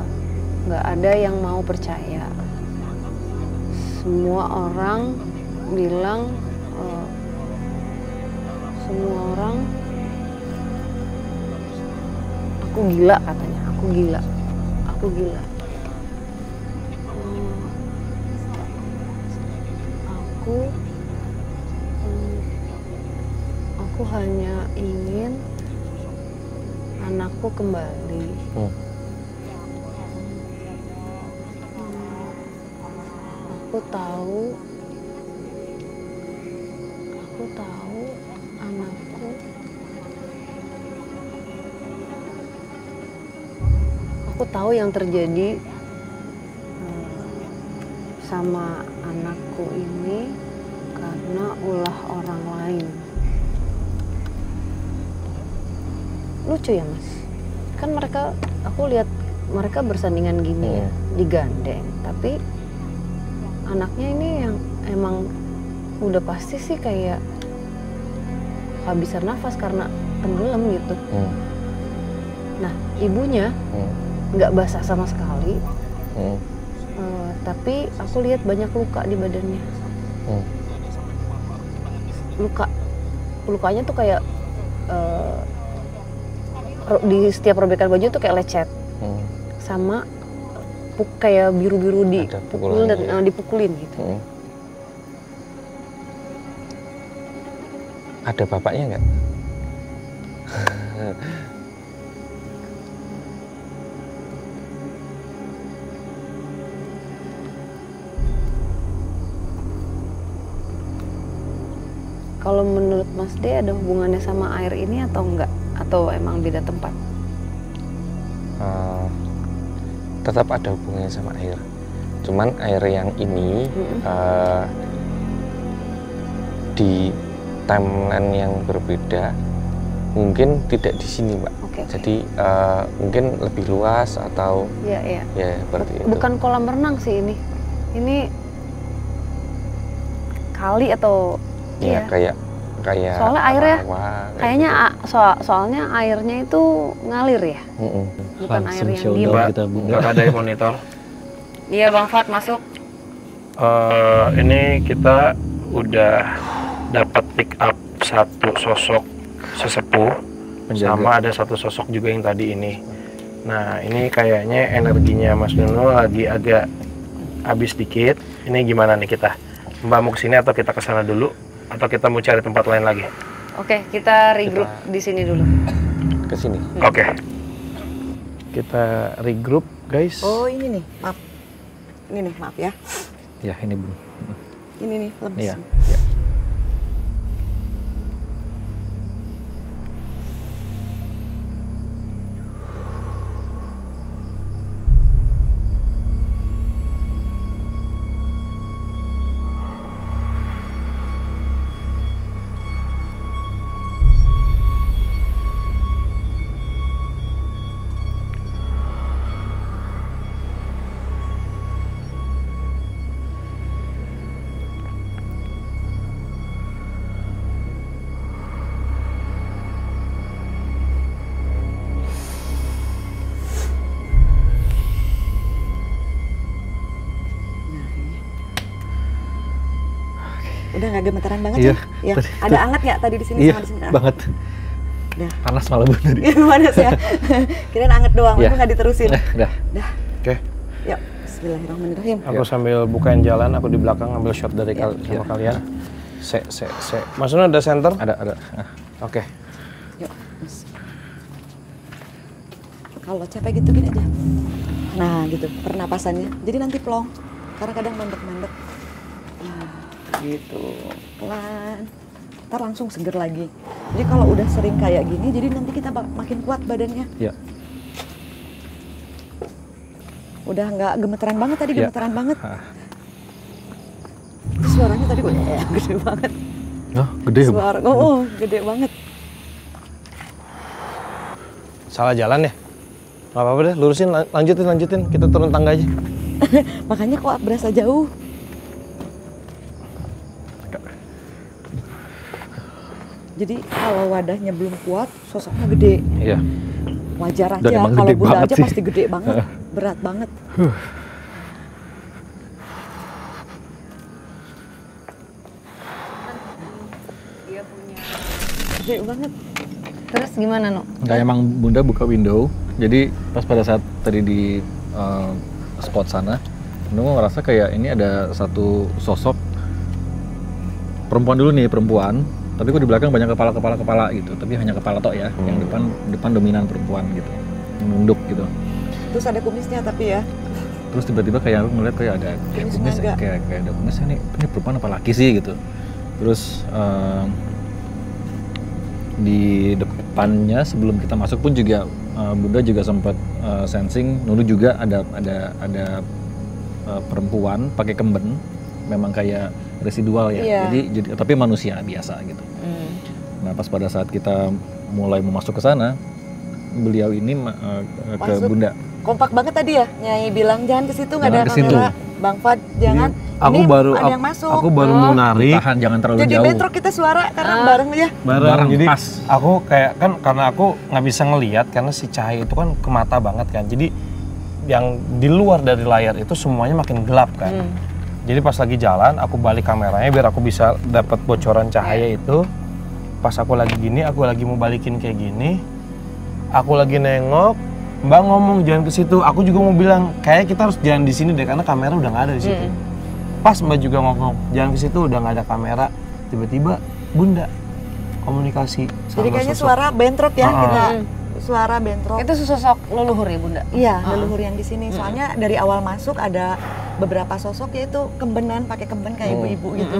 nggak ada yang mau percaya. Semua orang bilang, eh, semua orang, aku gila katanya, aku gila, aku gila. Aku hanya ingin anakku kembali. Hmm. Aku tahu, aku tahu anakku. Aku tahu yang terjadi eh, sama Lucu ya mas? Kan mereka, aku lihat mereka bersandingan gini ya, digandeng. Tapi anaknya ini yang emang udah pasti sih kayak kehabisan nafas karena tenggelam gitu. Hmm. Nah ibunya Hmm. nggak basah sama sekali, Hmm. eh, tapi aku lihat banyak luka di badannya. Hmm. Luka, lukanya tuh kayak ro- di setiap robekan baju tuh kayak lecet, Hmm. sama puk kayak biru-biru di Ada pukul dan pukulannya. eh, dipukulin gitu. Hmm. Ada bapaknya nggak? Kalau menurut Mas D ada hubungannya sama air ini atau enggak? Atau emang beda tempat? Eh, tetap ada hubungannya sama air. Cuman air yang ini Mm-mm. eh, di timeline yang berbeda, mungkin tidak di sini, Mbak. Oke. Jadi eh, mungkin lebih luas atau Iya, iya. ya seperti itu. Bukan kolam renang sih ini. Ini kali atau Ya iya. kayak kayak Soalnya airnya Kayaknya gitu. soal soalnya airnya itu ngalir ya, bukan air yang showdown di. Mbak, kita, Bunda. Mbak ada monitor. Iya Bang Fat masuk. Eh, ini kita udah dapat pick up satu sosok sesepuh Penjaga. sama ada satu sosok juga yang tadi ini. Nah ini kayaknya energinya Mas Nuno lagi agak habis dikit. Ini gimana nih kita? Mbak mau ke sini atau kita ke sana dulu? Atau kita mau cari tempat lain lagi? Oke, kita regroup di sini dulu. Ke sini. Oke. Kita regroup guys. Oh ini nih, maaf. Ini nih, maaf ya. Ya ini bun. Ini nih, lemes. Iya. iya. Nggak gemeteran banget Iya, ya? Ya. tadi- Ada anget nggak tadi di sini Iya sama di sini? Ah. banget. Udah. Panas malah bun tadi. Panas ya. [laughs] Kirain anget doang, Iya. itu nggak diterusin. Udah, udah. Dah. Oke. Yuk, Bismillahirrahmanirrahim. Aku sambil bukain jalan, aku di belakang ngambil shot dari kal- Iya. sama kalian. Se, se, se. Mas Nuno ada center? Ada, ada. Ah. Oke. Yuk, Mas. Kalau capek gitu gini aja. Nah, gitu pernapasannya. Jadi nanti plong. Karena kadang mandek-mandek. Nah, gitu. Pelan. Ntar langsung seger lagi. Jadi kalau udah sering kayak gini, jadi nanti kita makin kuat badannya. Ya. Udah nggak gemeteran banget tadi, Ya. gemeteran banget. Ah. Suaranya tadi gue [laughs] eh, gede banget. Oh, gede ya? Suara, oh, oh, gede banget. Salah jalan ya? Gak apa-apa deh, lurusin, lan- lanjutin, lanjutin. Kita turun tangga aja. [laughs] Makanya kok berasa jauh. Jadi kalau wadahnya belum kuat, sosoknya gede. Iya. Wajar aja. Kalau banget aja sih. pasti gede banget, [laughs] berat banget. Gede banget. Terus gimana, Nu? Nggak emang bunda buka window. Jadi pas pada saat tadi di eh, spot sana, bunda ngerasa kayak ini ada satu sosok perempuan dulu nih perempuan. Tapi kok di belakang banyak kepala kepala kepala gitu. Tapi hanya kepala tok ya. Yang depan depan dominan perempuan gitu. Yang nunduk gitu. Terus ada kumisnya tapi ya. Terus tiba-tiba kayak aku ngeliat kayak ada kayak Kumis kumis kayak kayak ada kumisnya nih. Ini perempuan apa laki sih gitu. Terus em, di depannya sebelum kita masuk pun juga eh, Bunda juga sempat eh, sensing Nunu juga ada ada ada eh, perempuan pakai kemben memang kayak residual ya. Iya. Jadi jadi tapi manusia biasa gitu. Nah, pas pada saat kita mulai mau masuk ke sana, beliau ini eh, ke Masuk. Bunda. Kompak banget tadi ya. Nyai bilang jangan ke situ nggak ada Jangan ke situ. kamera. Bang Fad jangan. Aku Ini baru, ada aku, yang masuk. aku baru mau narik. Tahan jangan terlalu Jadi jauh. bentrok kita suara karena bareng ya. bareng, Bareng, jadi pas. aku kayak kan karena aku nggak bisa ngelihat karena si cahaya itu kan ke mata banget kan jadi yang di luar dari layar itu semuanya makin gelap kan jadi pas lagi jalan aku balik kameranya biar aku bisa dapat bocoran cahaya itu. Pas aku lagi gini aku lagi mau balikin kayak gini. Aku lagi nengok mbak ngomong jangan ke situ. Aku juga mau bilang kayak kita harus jalan di sini deh karena kamera udah nggak ada di situ. Pas mbak juga ngomong jangan ke situ udah nggak ada kamera. Tiba-tiba bunda komunikasi sama Jadi kayaknya sosok. suara bentrok ya Ah. kita. Suara bentrok. Itu sosok leluhur ya, Bunda? Iya, leluhur yang di sini. Soalnya dari awal masuk ada beberapa sosok yaitu kembenan pakai kemben kayak ibu-ibu gitu.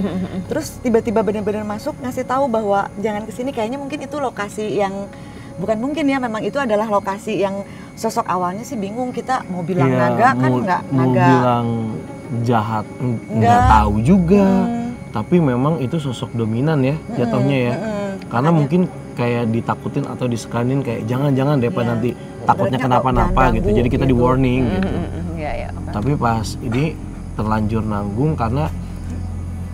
Terus tiba-tiba benar-benar masuk ngasih tahu bahwa jangan ke sini kayaknya mungkin itu lokasi yang bukan mungkin ya memang itu adalah lokasi yang sosok awalnya sih bingung kita mau bilang Iya, naga kan mau- nggak mau naga. bilang jahat nggak tahu juga Hmm, tapi memang itu sosok dominan ya jatuhnya ya mm-mm. Karena Ada- mungkin kayak ditakutin atau disekanin kayak jangan-jangan deh Pak, Iya. nanti takutnya kenapa-napa gitu jadi kita di gitu. warning gitu Iya, iya. tapi pas ini terlanjur nanggung karena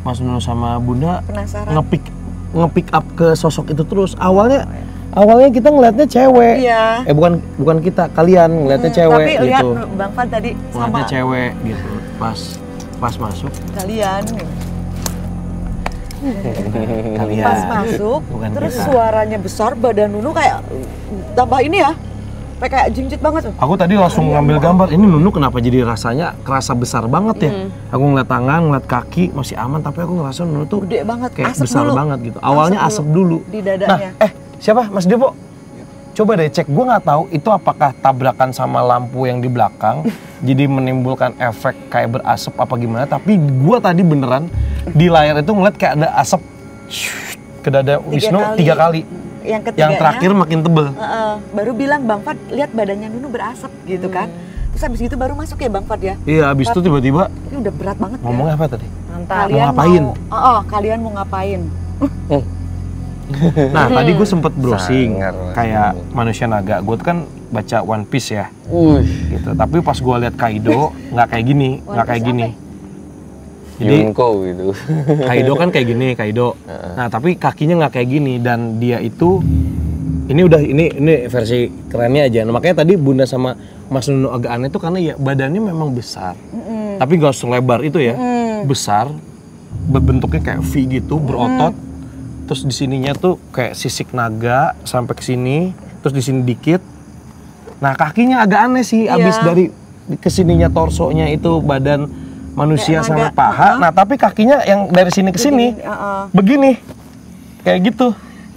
Mas Nuno sama Bunda penasaran. ngepick ngepick up ke sosok itu terus awalnya awalnya kita ngelihatnya cewek Iya. eh bukan bukan kita kalian ngelihatnya Hmm, cewek Tapi lihat gitu Bang Fad tadi sama ngelihatnya cewek gitu pas pas masuk kalian. Kalian. Pas masuk, Bukan terus kita. suaranya besar, badan Nunu kayak tambah ini ya, kayak kayak jinjit banget tuh. Aku tadi langsung ngambil gambar. Ini Nunu kenapa jadi rasanya kerasa besar banget ya? Aku ngeliat tangan, ngeliat kaki masih aman, tapi aku ngerasa Nunu tuh Gede banget, kayak asap besar dulu. banget gitu. Awalnya Asap asap dulu. Di Nah, dadanya. eh siapa? Mas Depo? Coba deh cek. Gue nggak tahu itu apakah tabrakan sama lampu yang di belakang, [laughs] jadi menimbulkan efek kayak berasap apa gimana. Tapi gue tadi beneran di layar itu ngeliat kayak ada asap ke dada Wisnu kali. tiga kali. yang Yang terakhir makin tebel. Heeh, baru bilang Bang Fad, lihat badannya Nunu berasap gitu kan. Terus habis itu baru masuk ya Bang Fad ya. Iya, abis itu tiba-tiba Ini udah berat banget ya. ngomongnya apa tadi? Mantap. Kalian Mau ngapain? Mau, oh, oh, kalian mau ngapain? Nah, tadi gue sempet browsing Sangar. kayak manusia naga. Gue tuh kan baca One Piece ya, Wih, gitu. Tapi pas gue lihat Kaido nggak kayak gini, nggak kayak gini. Jadi Yunko gitu. [laughs] Kaido kan kayak gini, Kaido. Nah, tapi kakinya nggak kayak gini dan dia itu ini udah ini ini versi kerennya aja. Nah, makanya tadi Bunda sama Mas Nunu agak aneh tuh karena ya badannya memang besar. Tapi gak selebar itu ya. Besar, berbentuknya kayak V gitu, berotot. Terus di sininya tuh kayak sisik naga sampai ke sini, terus di sini dikit. Nah, kakinya agak aneh sih abis Iya. dari ke sininya torsonya itu badan manusia sama naga, paha. Nah, tapi kakinya yang dari sini ke sini Begini, heeh. begini. Kayak gitu.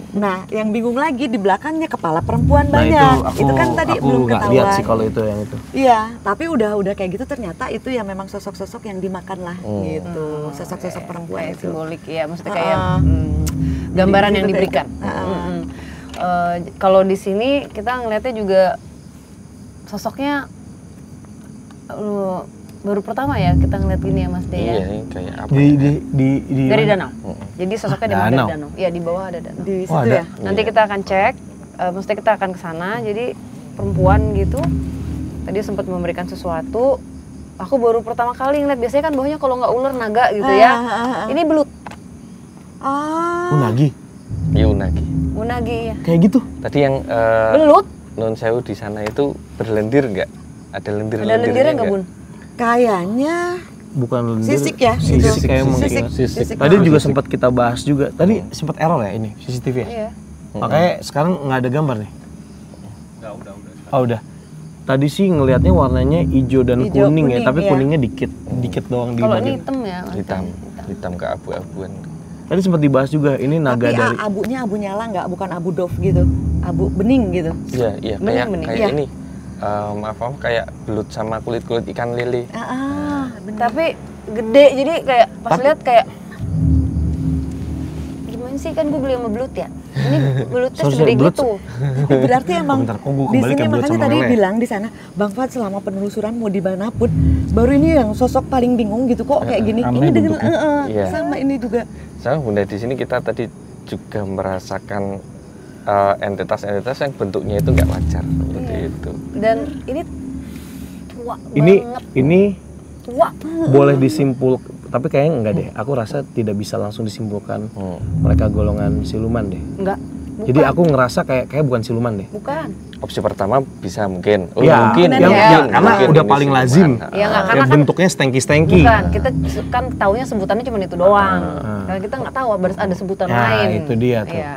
Nah, yang bingung lagi di belakangnya kepala perempuan Nah, banyak. itu aku kan tadi aku belum nggak ketahuan. lihat sih kalau itu yang itu. Iya, tapi udah udah kayak gitu ternyata itu ya memang sosok-sosok yang dimakan lah Hmm. gitu. Sosok-sosok perempuan itu. simbolik ya maksudnya kayak mm, gambaran Jadi yang gitu diberikan Heeh. Mm-mm. Eh, kalau di sini kita ngelihatnya juga sosoknya baru pertama ya kita ngeliat ini ya Mas De Iya, ya ini kayak apa? Di di di, di dari mana? danau jadi sosoknya Ah, dari danau. danau ya di bawah ada danau Di Oh, situ ada. ya. nanti kita akan cek eh, maksudnya kita akan ke sana jadi perempuan gitu tadi sempat memberikan sesuatu aku baru pertama kali ngeliat biasanya kan bawahnya kalau nggak ular naga gitu ya Ah, ah, ah. ini belut Ah. Unagi. Iya, Unagi. unagi ya Kayak gitu. Tadi yang eh, belut non sewu di sana itu berlendir nggak? Ada lendir ada lendirnya nggak bun Kayaknya Bukan lendir. sisik ya. Sisik kayak mungkin. Sisik. Sisik. Sisik. Tadi juga sempat kita bahas juga. Tadi sempat error ya ini CCTV ya? iya Makanya sekarang nggak ada gambar nih. Oh udah. Tadi sih ngelihatnya warnanya hijau dan Hijau, kuning, ya, kuning, tapi iya. kuningnya dikit, dikit doang di kalau ini bagian. hitam ya hitam, hitam ke abu-abuan. Tadi sempat dibahas juga ini naga Tapi dari abunya abu nyala nggak, bukan abu dove gitu. Abu bening gitu. Iya, iya Bening, kayak bening. kayak Iya. ini. Eh, maaf, maaf kayak belut sama kulit-kulit ikan lele. Ah, ah, bener. tapi gede jadi kayak pas Tapi- lihat kayak gimana sih kan gue beli sama belut ya ini belutnya Sorry, segede sorry, belut gitu [laughs] berarti emang Bentar, kok gua di kembali sini ke belut makanya tadi lele? bilang di sana Bang Fad selama penelusuran mau di mana pun baru ini yang sosok paling bingung gitu kok kayak gini. Ini dengan eh, eh, Iya. sama ini juga. Sama bunda di sini kita tadi juga merasakan eh, entitas-entitas yang bentuknya itu nggak wajar itu. dan ini tua ini banget ini tua boleh disimpul tapi kayaknya enggak deh. Aku rasa tidak bisa langsung disimpulkan Hmm. mereka golongan siluman deh. enggak Jadi aku ngerasa kayak kayak bukan siluman deh. bukan Opsi pertama bisa mungkin. Oh, Ya, mungkin, yang- mungkin, yang- karena mungkin udah paling siluman. lazim. Ah, ya nggak Ya karena kan bentuknya stengki-stengki. bukan kita kan taunya sebutannya cuma itu doang Ah. karena kita nggak tahu harus ada sebutan Ya, lain itu dia tuh. Iya.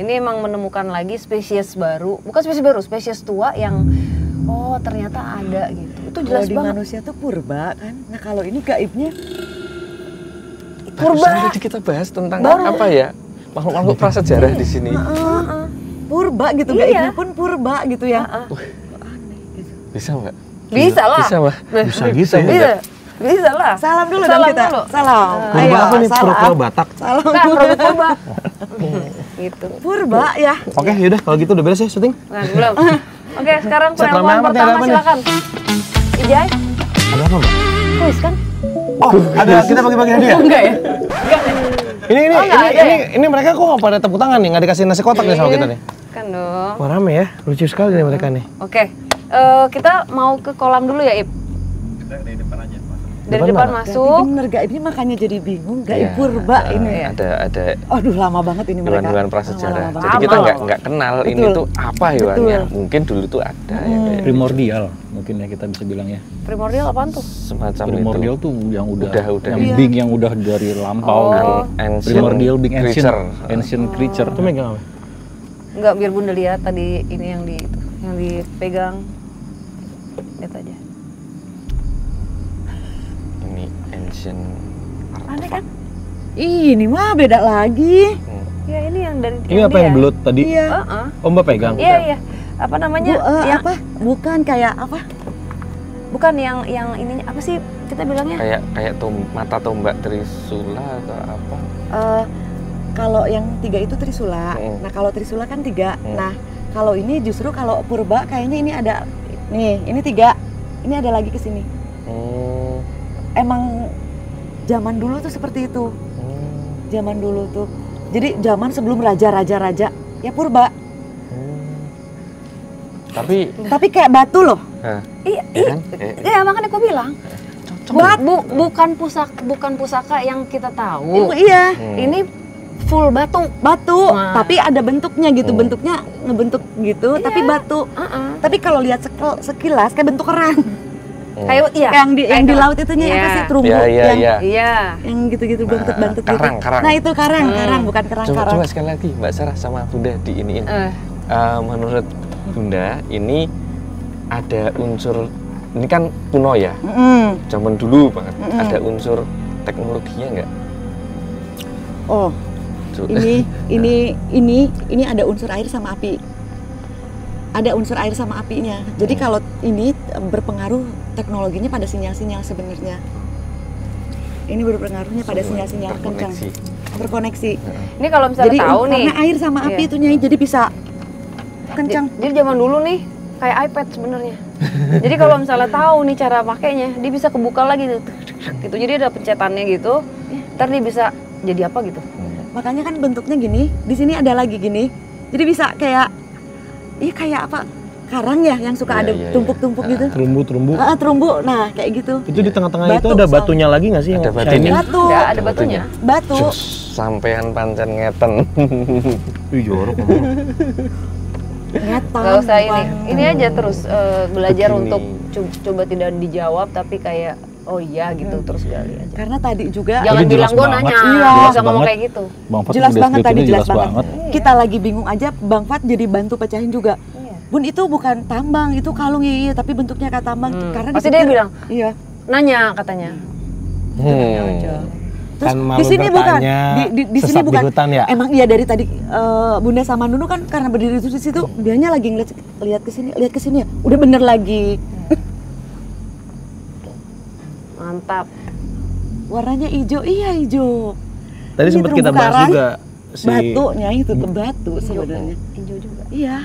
Ini emang menemukan lagi spesies baru bukan spesies baru spesies tua yang oh ternyata ada gitu itu Kalau jelas di banget manusia tuh purba kan. Nah kalau ini gaibnya purba tadi kita bahas tentang Baru. apa ya? Makhluk-makhluk prasejarah di sini. purba gitu Iya. gaibnya pun purba gitu ya. Bisa nggak? bisa lah Bisa, Mbak. Bisa gitu ya. bisa bisa lah Salam dulu Salam dong kita. dulu. Salam. Purba apa nih? Pura-pura Batak. Salam. Bukan, produk purba [laughs] gitu Purba ya. Oke, yaudah kalau gitu udah beres ya syuting. Nah, belum. [laughs] Oke, sekarang amat nih, ada pertama apa silakan. Ijai, Ada apa, Mbak? kuis kan? Oh, ada kita bagi-bagi hadiah. Enggak ya? Ini ini Oh, ini, ada ini ini mereka kok nggak pada tepuk tangan nih, nggak dikasih nasi kotak nih sama kita nih. Kan dong. Wah rame ya, lucu sekali nih mereka nih. Oke, eh, kita mau ke kolam dulu ya, Ip? dari Depan depan mana? masuk Berarti bener gak ini makanya jadi bingung gak Iya, purba eh, ini. ada ada Aduh lama banget ini mereka. hewan-hewan prasejarah. Lama-lama Jadi banget. kita Lama. nggak nggak kenal ini Betul. tuh apa hewannya. Mungkin dulu tuh ada ya Hmm. kayak primordial mungkin ya kita bisa bilang ya primordial apaan tuh semacam primordial itu. tuh yang udah, Udah, udah. yang Iya. big yang udah dari lampau Oh. gitu Ancient primordial big ancient creature. ancient creature Itu megang apa? Enggak, biar bunda lihat tadi ini yang di itu, yang dipegang. Lihat aja. Ini ancient Aneh kan? Ih, ini mah beda lagi. Hmm. Ya ini yang dari Ini apa yang belut tadi? Iya. Heeh. Oh mbak pegang? Iya iya. Apa Bu, namanya? eh, Ya, apa? Bukan kayak apa? Bukan yang yang ininya apa sih kita bilangnya? kayak kayak tom- mata tombak trisula atau apa? Eh, kalau yang tiga itu trisula. Hmm. Nah, kalau trisula kan tiga. Hmm. Nah, kalau ini justru kalau purba kayaknya ini ada nih, ini tiga. Ini ada lagi ke sini. Hmm. Emang zaman dulu tuh seperti itu. Hmm. Zaman dulu tuh. Jadi zaman sebelum raja-raja raja ya purba. Hmm. Tapi Tapi kayak batu loh. Iya, ya iya. kan? Eh, Iya, makanya aku bilang. Bu- bu- bukan pusaka bukan pusaka yang kita tahu. Iya, hmm. Ini full batu. batu. Wah. Tapi ada bentuknya gitu. Hmm. Bentuknya ngebentuk gitu, Iya. tapi batu. Heeh. Tapi kalau lihat sekilas kayak bentuk kerang. Hmm. Kayak iya. yang di yang di laut itu nya apa Iya. sih terumbu Iya, iya, yang iya. Iya. yang gitu-gitu Nah, bantut-bantut gitu. karang, karang. Nah, itu karang, Hmm. karang bukan kerang Coba, karang. coba sekali lagi Mbak Sarah sama Bunda diiniin. Eh, Eh, menurut Bunda ini ada unsur ini kan kuno ya, zaman dulu banget. Mm-mm. Ada unsur teknologinya nggak? Oh, ini [laughs] ini ini ini ada unsur air sama api. Ada unsur air sama apinya. Jadi Hmm. kalau ini berpengaruh teknologinya pada sinyal-sinyal sebenarnya. Ini berpengaruhnya pada sinyal-sinyal kencang, terkoneksi. berkoneksi. ini kalau misalnya Jadi tahu nih. karena air sama api Iya. itu nyai jadi bisa kencang. J- Jadi zaman dulu nih kayak iPad sebenarnya. jadi kalau misalnya tahu nih cara pakainya, dia bisa kebuka lagi gitu. gitu. Jadi ada pencetannya gitu. Ntar dia bisa jadi apa gitu. Makanya kan bentuknya gini, di sini ada lagi gini. Jadi bisa kayak iya kayak apa? Karang ya yang suka Iya, ada iya, iya. tumpuk-tumpuk gitu. Terumbu terumbu. Ah, terumbu. Nah, kayak gitu. Itu di tengah-tengah itu ada batunya lagi nggak sih? Ada yang batunya. Batu. Enggak ada batunya. Batu. Sampean pancen ngeten. [laughs] Wih jorok. Ngetan. Gak usah ini. Ini aja terus eh, belajar Begini. untuk co- coba tidak dijawab tapi kayak oh iya gitu terus gali aja. Karena tadi juga Jangan jelas bilang gue banget. nanya, Iya. Jelas usah ngomong banget. kayak gitu. Bang Fat jelas banget tadi deskripsinya jelas, banget. Iya. Kita lagi bingung aja Bang Fat jadi bantu pecahin juga. Iya. Bun itu bukan tambang, itu kalung iya, tapi bentuknya kayak tambang. Hmm. Karena Pasti dipikir- dia bilang, Iya. nanya katanya. Hmm. Terus Kan di sini bukan di, di, di sini sesat di bukan hutan ya? emang iya dari tadi eh, Bunda sama Nunu kan karena berdiri di situ dianya lagi ngeliat lihat ke sini lihat ke sini ya udah bener lagi [laughs] Mantap. warnanya hijau iya hijau Tadi sempat kita bahas juga si batunya itu ke batu sebenarnya Hijau juga. iya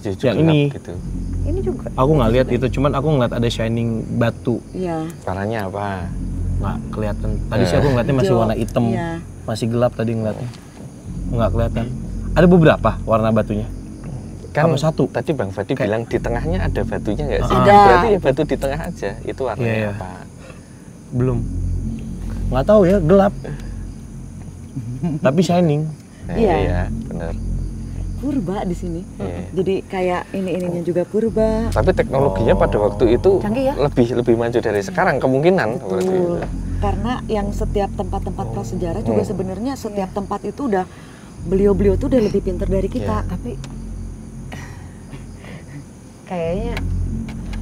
Jujur Yang ini. gitu. Ini juga. Aku nggak lihat itu, cuman aku ngeliat ada shining batu. iya Warnanya apa? Nggak kelihatan. Tadi sih aku ngeliatnya masih warna hitam, iya masih gelap tadi ngeliatnya. Nggak kelihatan. Ada beberapa warna batunya. Kan Apa satu? Tadi Bang Fadi Kayak- bilang di tengahnya ada batunya nggak sih? Ada. Berarti ya batu di tengah aja. Itu warnanya Iya, iya. apa? Belum. Nggak tahu ya, gelap. [laughs] Tapi shining. Iya. iya, benar. Purba di sini Iya. jadi kayak ini ininya juga purba Tapi teknologinya pada waktu itu Canggih ya? lebih lebih maju dari sekarang kemungkinan berarti. Betul. Karena yang setiap tempat-tempat prasejarah juga Hmm. sebenarnya setiap tempat itu udah beliau-beliau tuh udah lebih pinter dari kita. Tapi kayaknya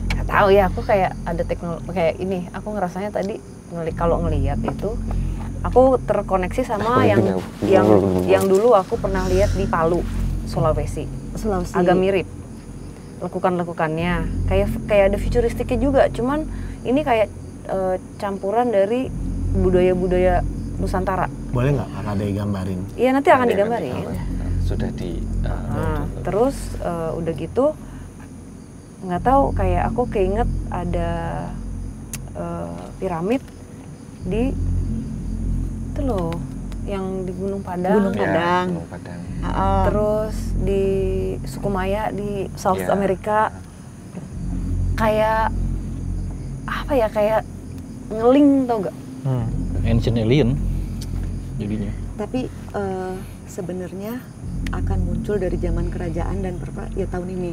nggak tahu ya aku kayak ada teknologi kayak ini aku ngerasanya tadi ngeli kalau ngelihat itu aku terkoneksi sama yang yang yang dulu aku pernah lihat di Palu Sulawesi. Sulawesi. agak mirip lekukan-lekukannya. Kayak kayak ada futuristiknya juga cuman ini kayak eh, campuran dari budaya-budaya Nusantara. Boleh nggak? Kakak ada gambarin? iya nanti akan digambarin. Sudah di uh, Nah, terus eh, udah gitu nggak tahu kayak aku keinget ada eh, piramid di itu loh yang di Gunung Padang. Gunung ya, Padang. Gunung Padang. Ah, Terus di Sukumaya di South Ya. Amerika kayak apa ya kayak ngeling tau gak? Ancient alien jadinya. Tapi eh, sebenarnya akan muncul dari zaman kerajaan dan perpa ya tahun ini.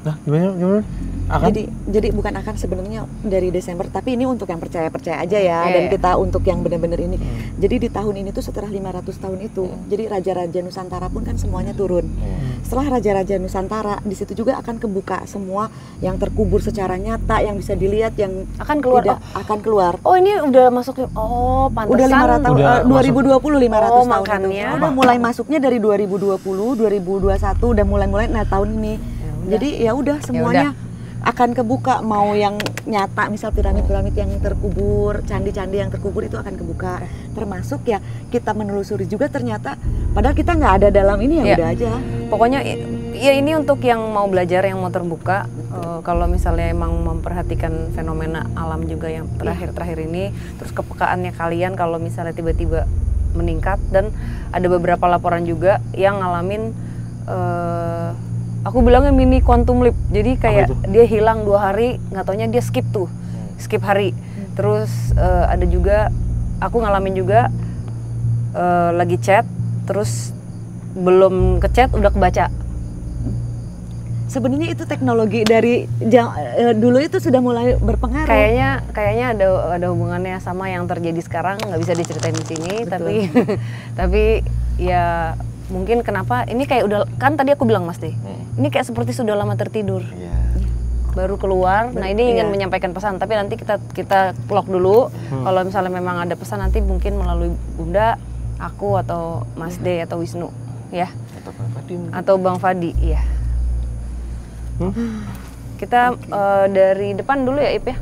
Nah, gimana? Gimana? Akan? Jadi jadi bukan akan sebenarnya dari Desember, tapi ini untuk yang percaya-percaya aja ya Iya, dan iya. kita untuk yang benar-benar ini. Jadi di tahun ini tuh setelah 500 tahun itu, jadi raja-raja Nusantara pun kan semuanya turun. Setelah raja-raja Nusantara, di situ juga akan kebuka semua yang terkubur secara nyata, yang bisa dilihat, yang Akan keluar. tidak akan keluar. Oh ini udah masuk oh pantesan. Udah 500 tahun, Udah eh, 2020 500 Oh, tahun makanya. itu. Udah mulai masuknya dari 2020, 2021 udah mulai-mulai nah tahun ini. Jadi ya udah semuanya akan kebuka mau yang nyata misal piramid-piramid yang terkubur, candi-candi yang terkubur itu akan kebuka. Termasuk ya kita menelusuri juga ternyata padahal kita nggak ada dalam ini ya Iya. udah aja. Pokoknya ya ini untuk yang mau belajar yang mau terbuka. Eh, kalau misalnya emang memperhatikan fenomena alam juga yang terakhir-terakhir ini, terus kepekaannya kalian kalau misalnya tiba-tiba meningkat dan ada beberapa laporan juga yang ngalamin eh, aku bilangnya mini quantum leap. Jadi kayak dia hilang dua hari, nggak taunya dia skip tuh, skip hari. Terus eh, ada juga aku ngalamin juga eh, lagi chat, terus belum ke chat udah kebaca. Sebenarnya itu teknologi dari jang- eh, dulu itu sudah mulai berpengaruh. Kayaknya kayaknya ada ada hubungannya sama yang terjadi sekarang nggak bisa diceritain di sini tapi [laughs] tapi ya mungkin kenapa ini kayak udah kan tadi aku bilang Mas deh. Ini kayak seperti sudah lama tertidur. Baru keluar. Nah, ini ingin Iya. menyampaikan pesan tapi nanti kita kita lock dulu. Kalau misalnya memang ada pesan nanti mungkin melalui Bunda, aku atau Mas D atau Wisnu ya. Atau Bang Fadi, iya. Kita eh, dari depan dulu ya Ip ya.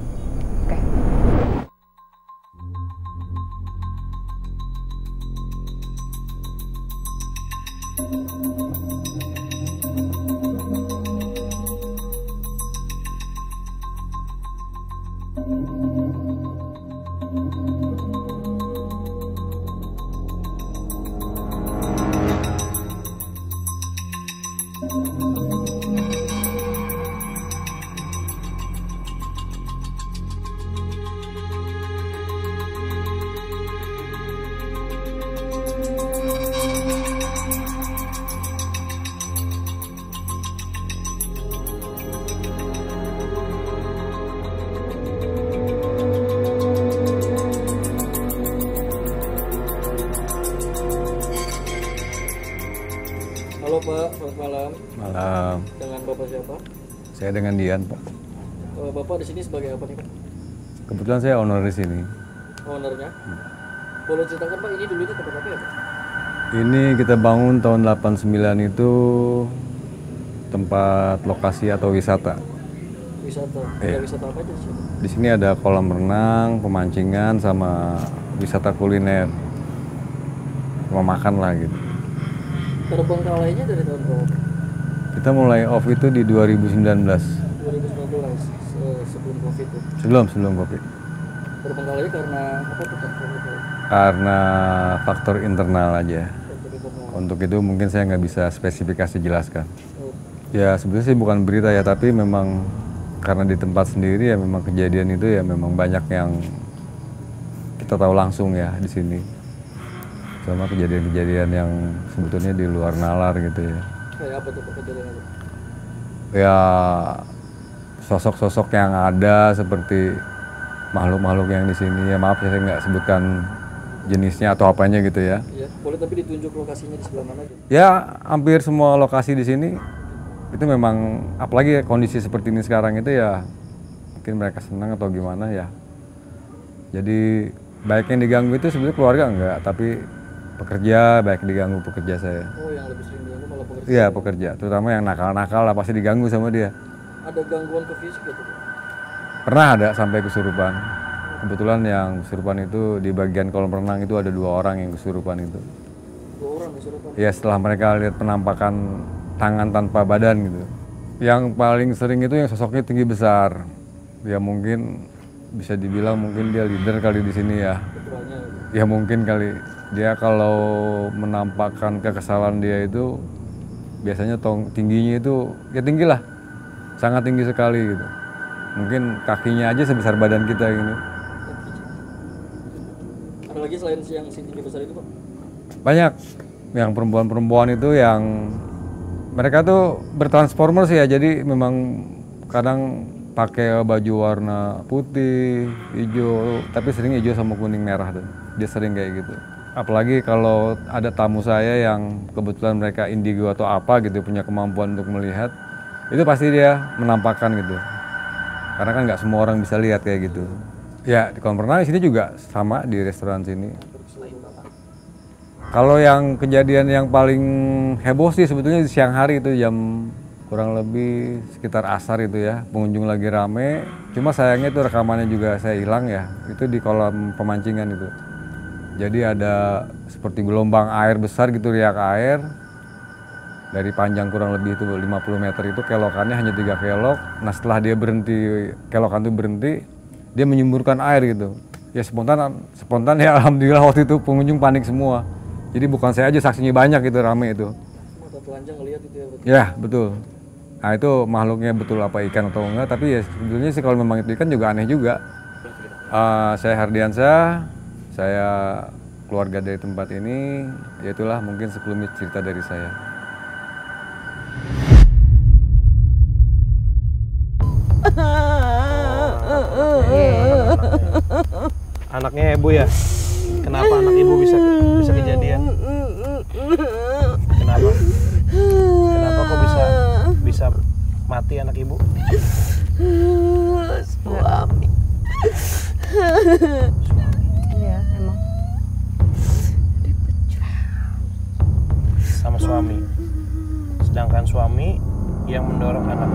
Kebetulan saya owner di sini. Ownernya? Boleh ceritakan Pak, ini dulu itu tempat apa ya Pak? Ini kita bangun tahun 89 itu tempat lokasi atau wisata. Wisata. Ada wisata apa aja di sini? Di sini ada kolam renang, pemancingan, sama wisata kuliner. Rumah makan lah gitu. Terbengkalainya dari tahun berapa? Kita mulai off itu di 2019. 2019 se- sebelum Covid itu. Sebelum sebelum Covid. Terbengkalainya karena apa tuh? Karena faktor internal aja. Faktor internal. Untuk itu mungkin saya nggak bisa spesifikasi jelaskan. Oh, Ya sebenarnya sih bukan berita ya, tapi memang karena di tempat sendiri ya memang kejadian itu ya memang banyak yang kita tahu langsung ya di sini. Sama kejadian-kejadian yang sebetulnya di luar nalar gitu ya. kayak apa tuh kejadian? Ya sosok-sosok yang ada seperti makhluk-makhluk yang di sini ya maaf ya saya nggak sebutkan jenisnya atau apanya gitu ya. Iya, boleh tapi ditunjuk lokasinya di sebelah mana gitu. Ya hampir semua lokasi di sini itu memang apalagi kondisi seperti ini sekarang itu ya mungkin mereka senang atau gimana ya. Jadi baik yang diganggu itu sebenarnya keluarga enggak, tapi pekerja baik diganggu pekerja saya. Oh, yang lebih sering diganggu malah pekerja. Iya pekerja, terutama yang nakal-nakal lah pasti diganggu sama dia. Ada gangguan ke fisik gitu? Pernah ada sampai kesurupan. Kebetulan yang kesurupan itu di bagian kolam renang itu ada dua orang yang kesurupan itu. Dua orang kesurupan. Ya setelah mereka lihat penampakan tangan tanpa badan gitu. Yang paling sering itu yang sosoknya tinggi besar. Ya mungkin bisa dibilang mungkin dia leader kali di sini ya. Gitu. Ya mungkin kali dia kalau menampakkan kekesalan dia itu biasanya tong tingginya itu ya tinggi lah. Sangat tinggi sekali gitu. Mungkin kakinya aja sebesar badan kita gitu. selain yang tinggi besar itu pak? banyak yang perempuan-perempuan itu yang mereka tuh bertransformer sih ya jadi memang kadang pakai baju warna putih, hijau, tapi sering hijau sama kuning merah tuh. Dia sering kayak gitu. Apalagi kalau ada tamu saya yang kebetulan mereka indigo atau apa gitu punya kemampuan untuk melihat, itu pasti dia menampakkan gitu. Karena kan nggak semua orang bisa lihat kayak gitu. Ya di kolam renang di sini juga sama di restoran sini. Kalau yang kejadian yang paling heboh sih sebetulnya di siang hari itu jam kurang lebih sekitar asar itu ya. Pengunjung lagi rame. Cuma sayangnya itu rekamannya juga saya hilang ya. Itu di kolam pemancingan itu. Jadi ada seperti gelombang air besar gitu riak air dari panjang kurang lebih itu 50 meter itu kelokannya hanya tiga kelok nah setelah dia berhenti kelokan itu berhenti dia menyemburkan air gitu ya spontan spontan ya [laughs] alhamdulillah waktu itu pengunjung panik semua jadi bukan saya aja saksinya banyak itu rame itu Mata telanjang ngeliat itu ya. Ya betul. Nah itu makhluknya betul apa ikan atau enggak, tapi ya sebetulnya sih kalau memang itu ikan juga aneh juga. Eh, saya Hardiansyah, saya keluarga dari tempat ini, ya itulah mungkin sekelumit cerita dari saya. Anaknya ibu ya. Kenapa anak ibu bisa bisa kejadian? Kenapa? Kenapa kok bisa bisa mati anak ibu? Suami. Iya, emang. Sama suami sedangkan suami yang mendorong anak.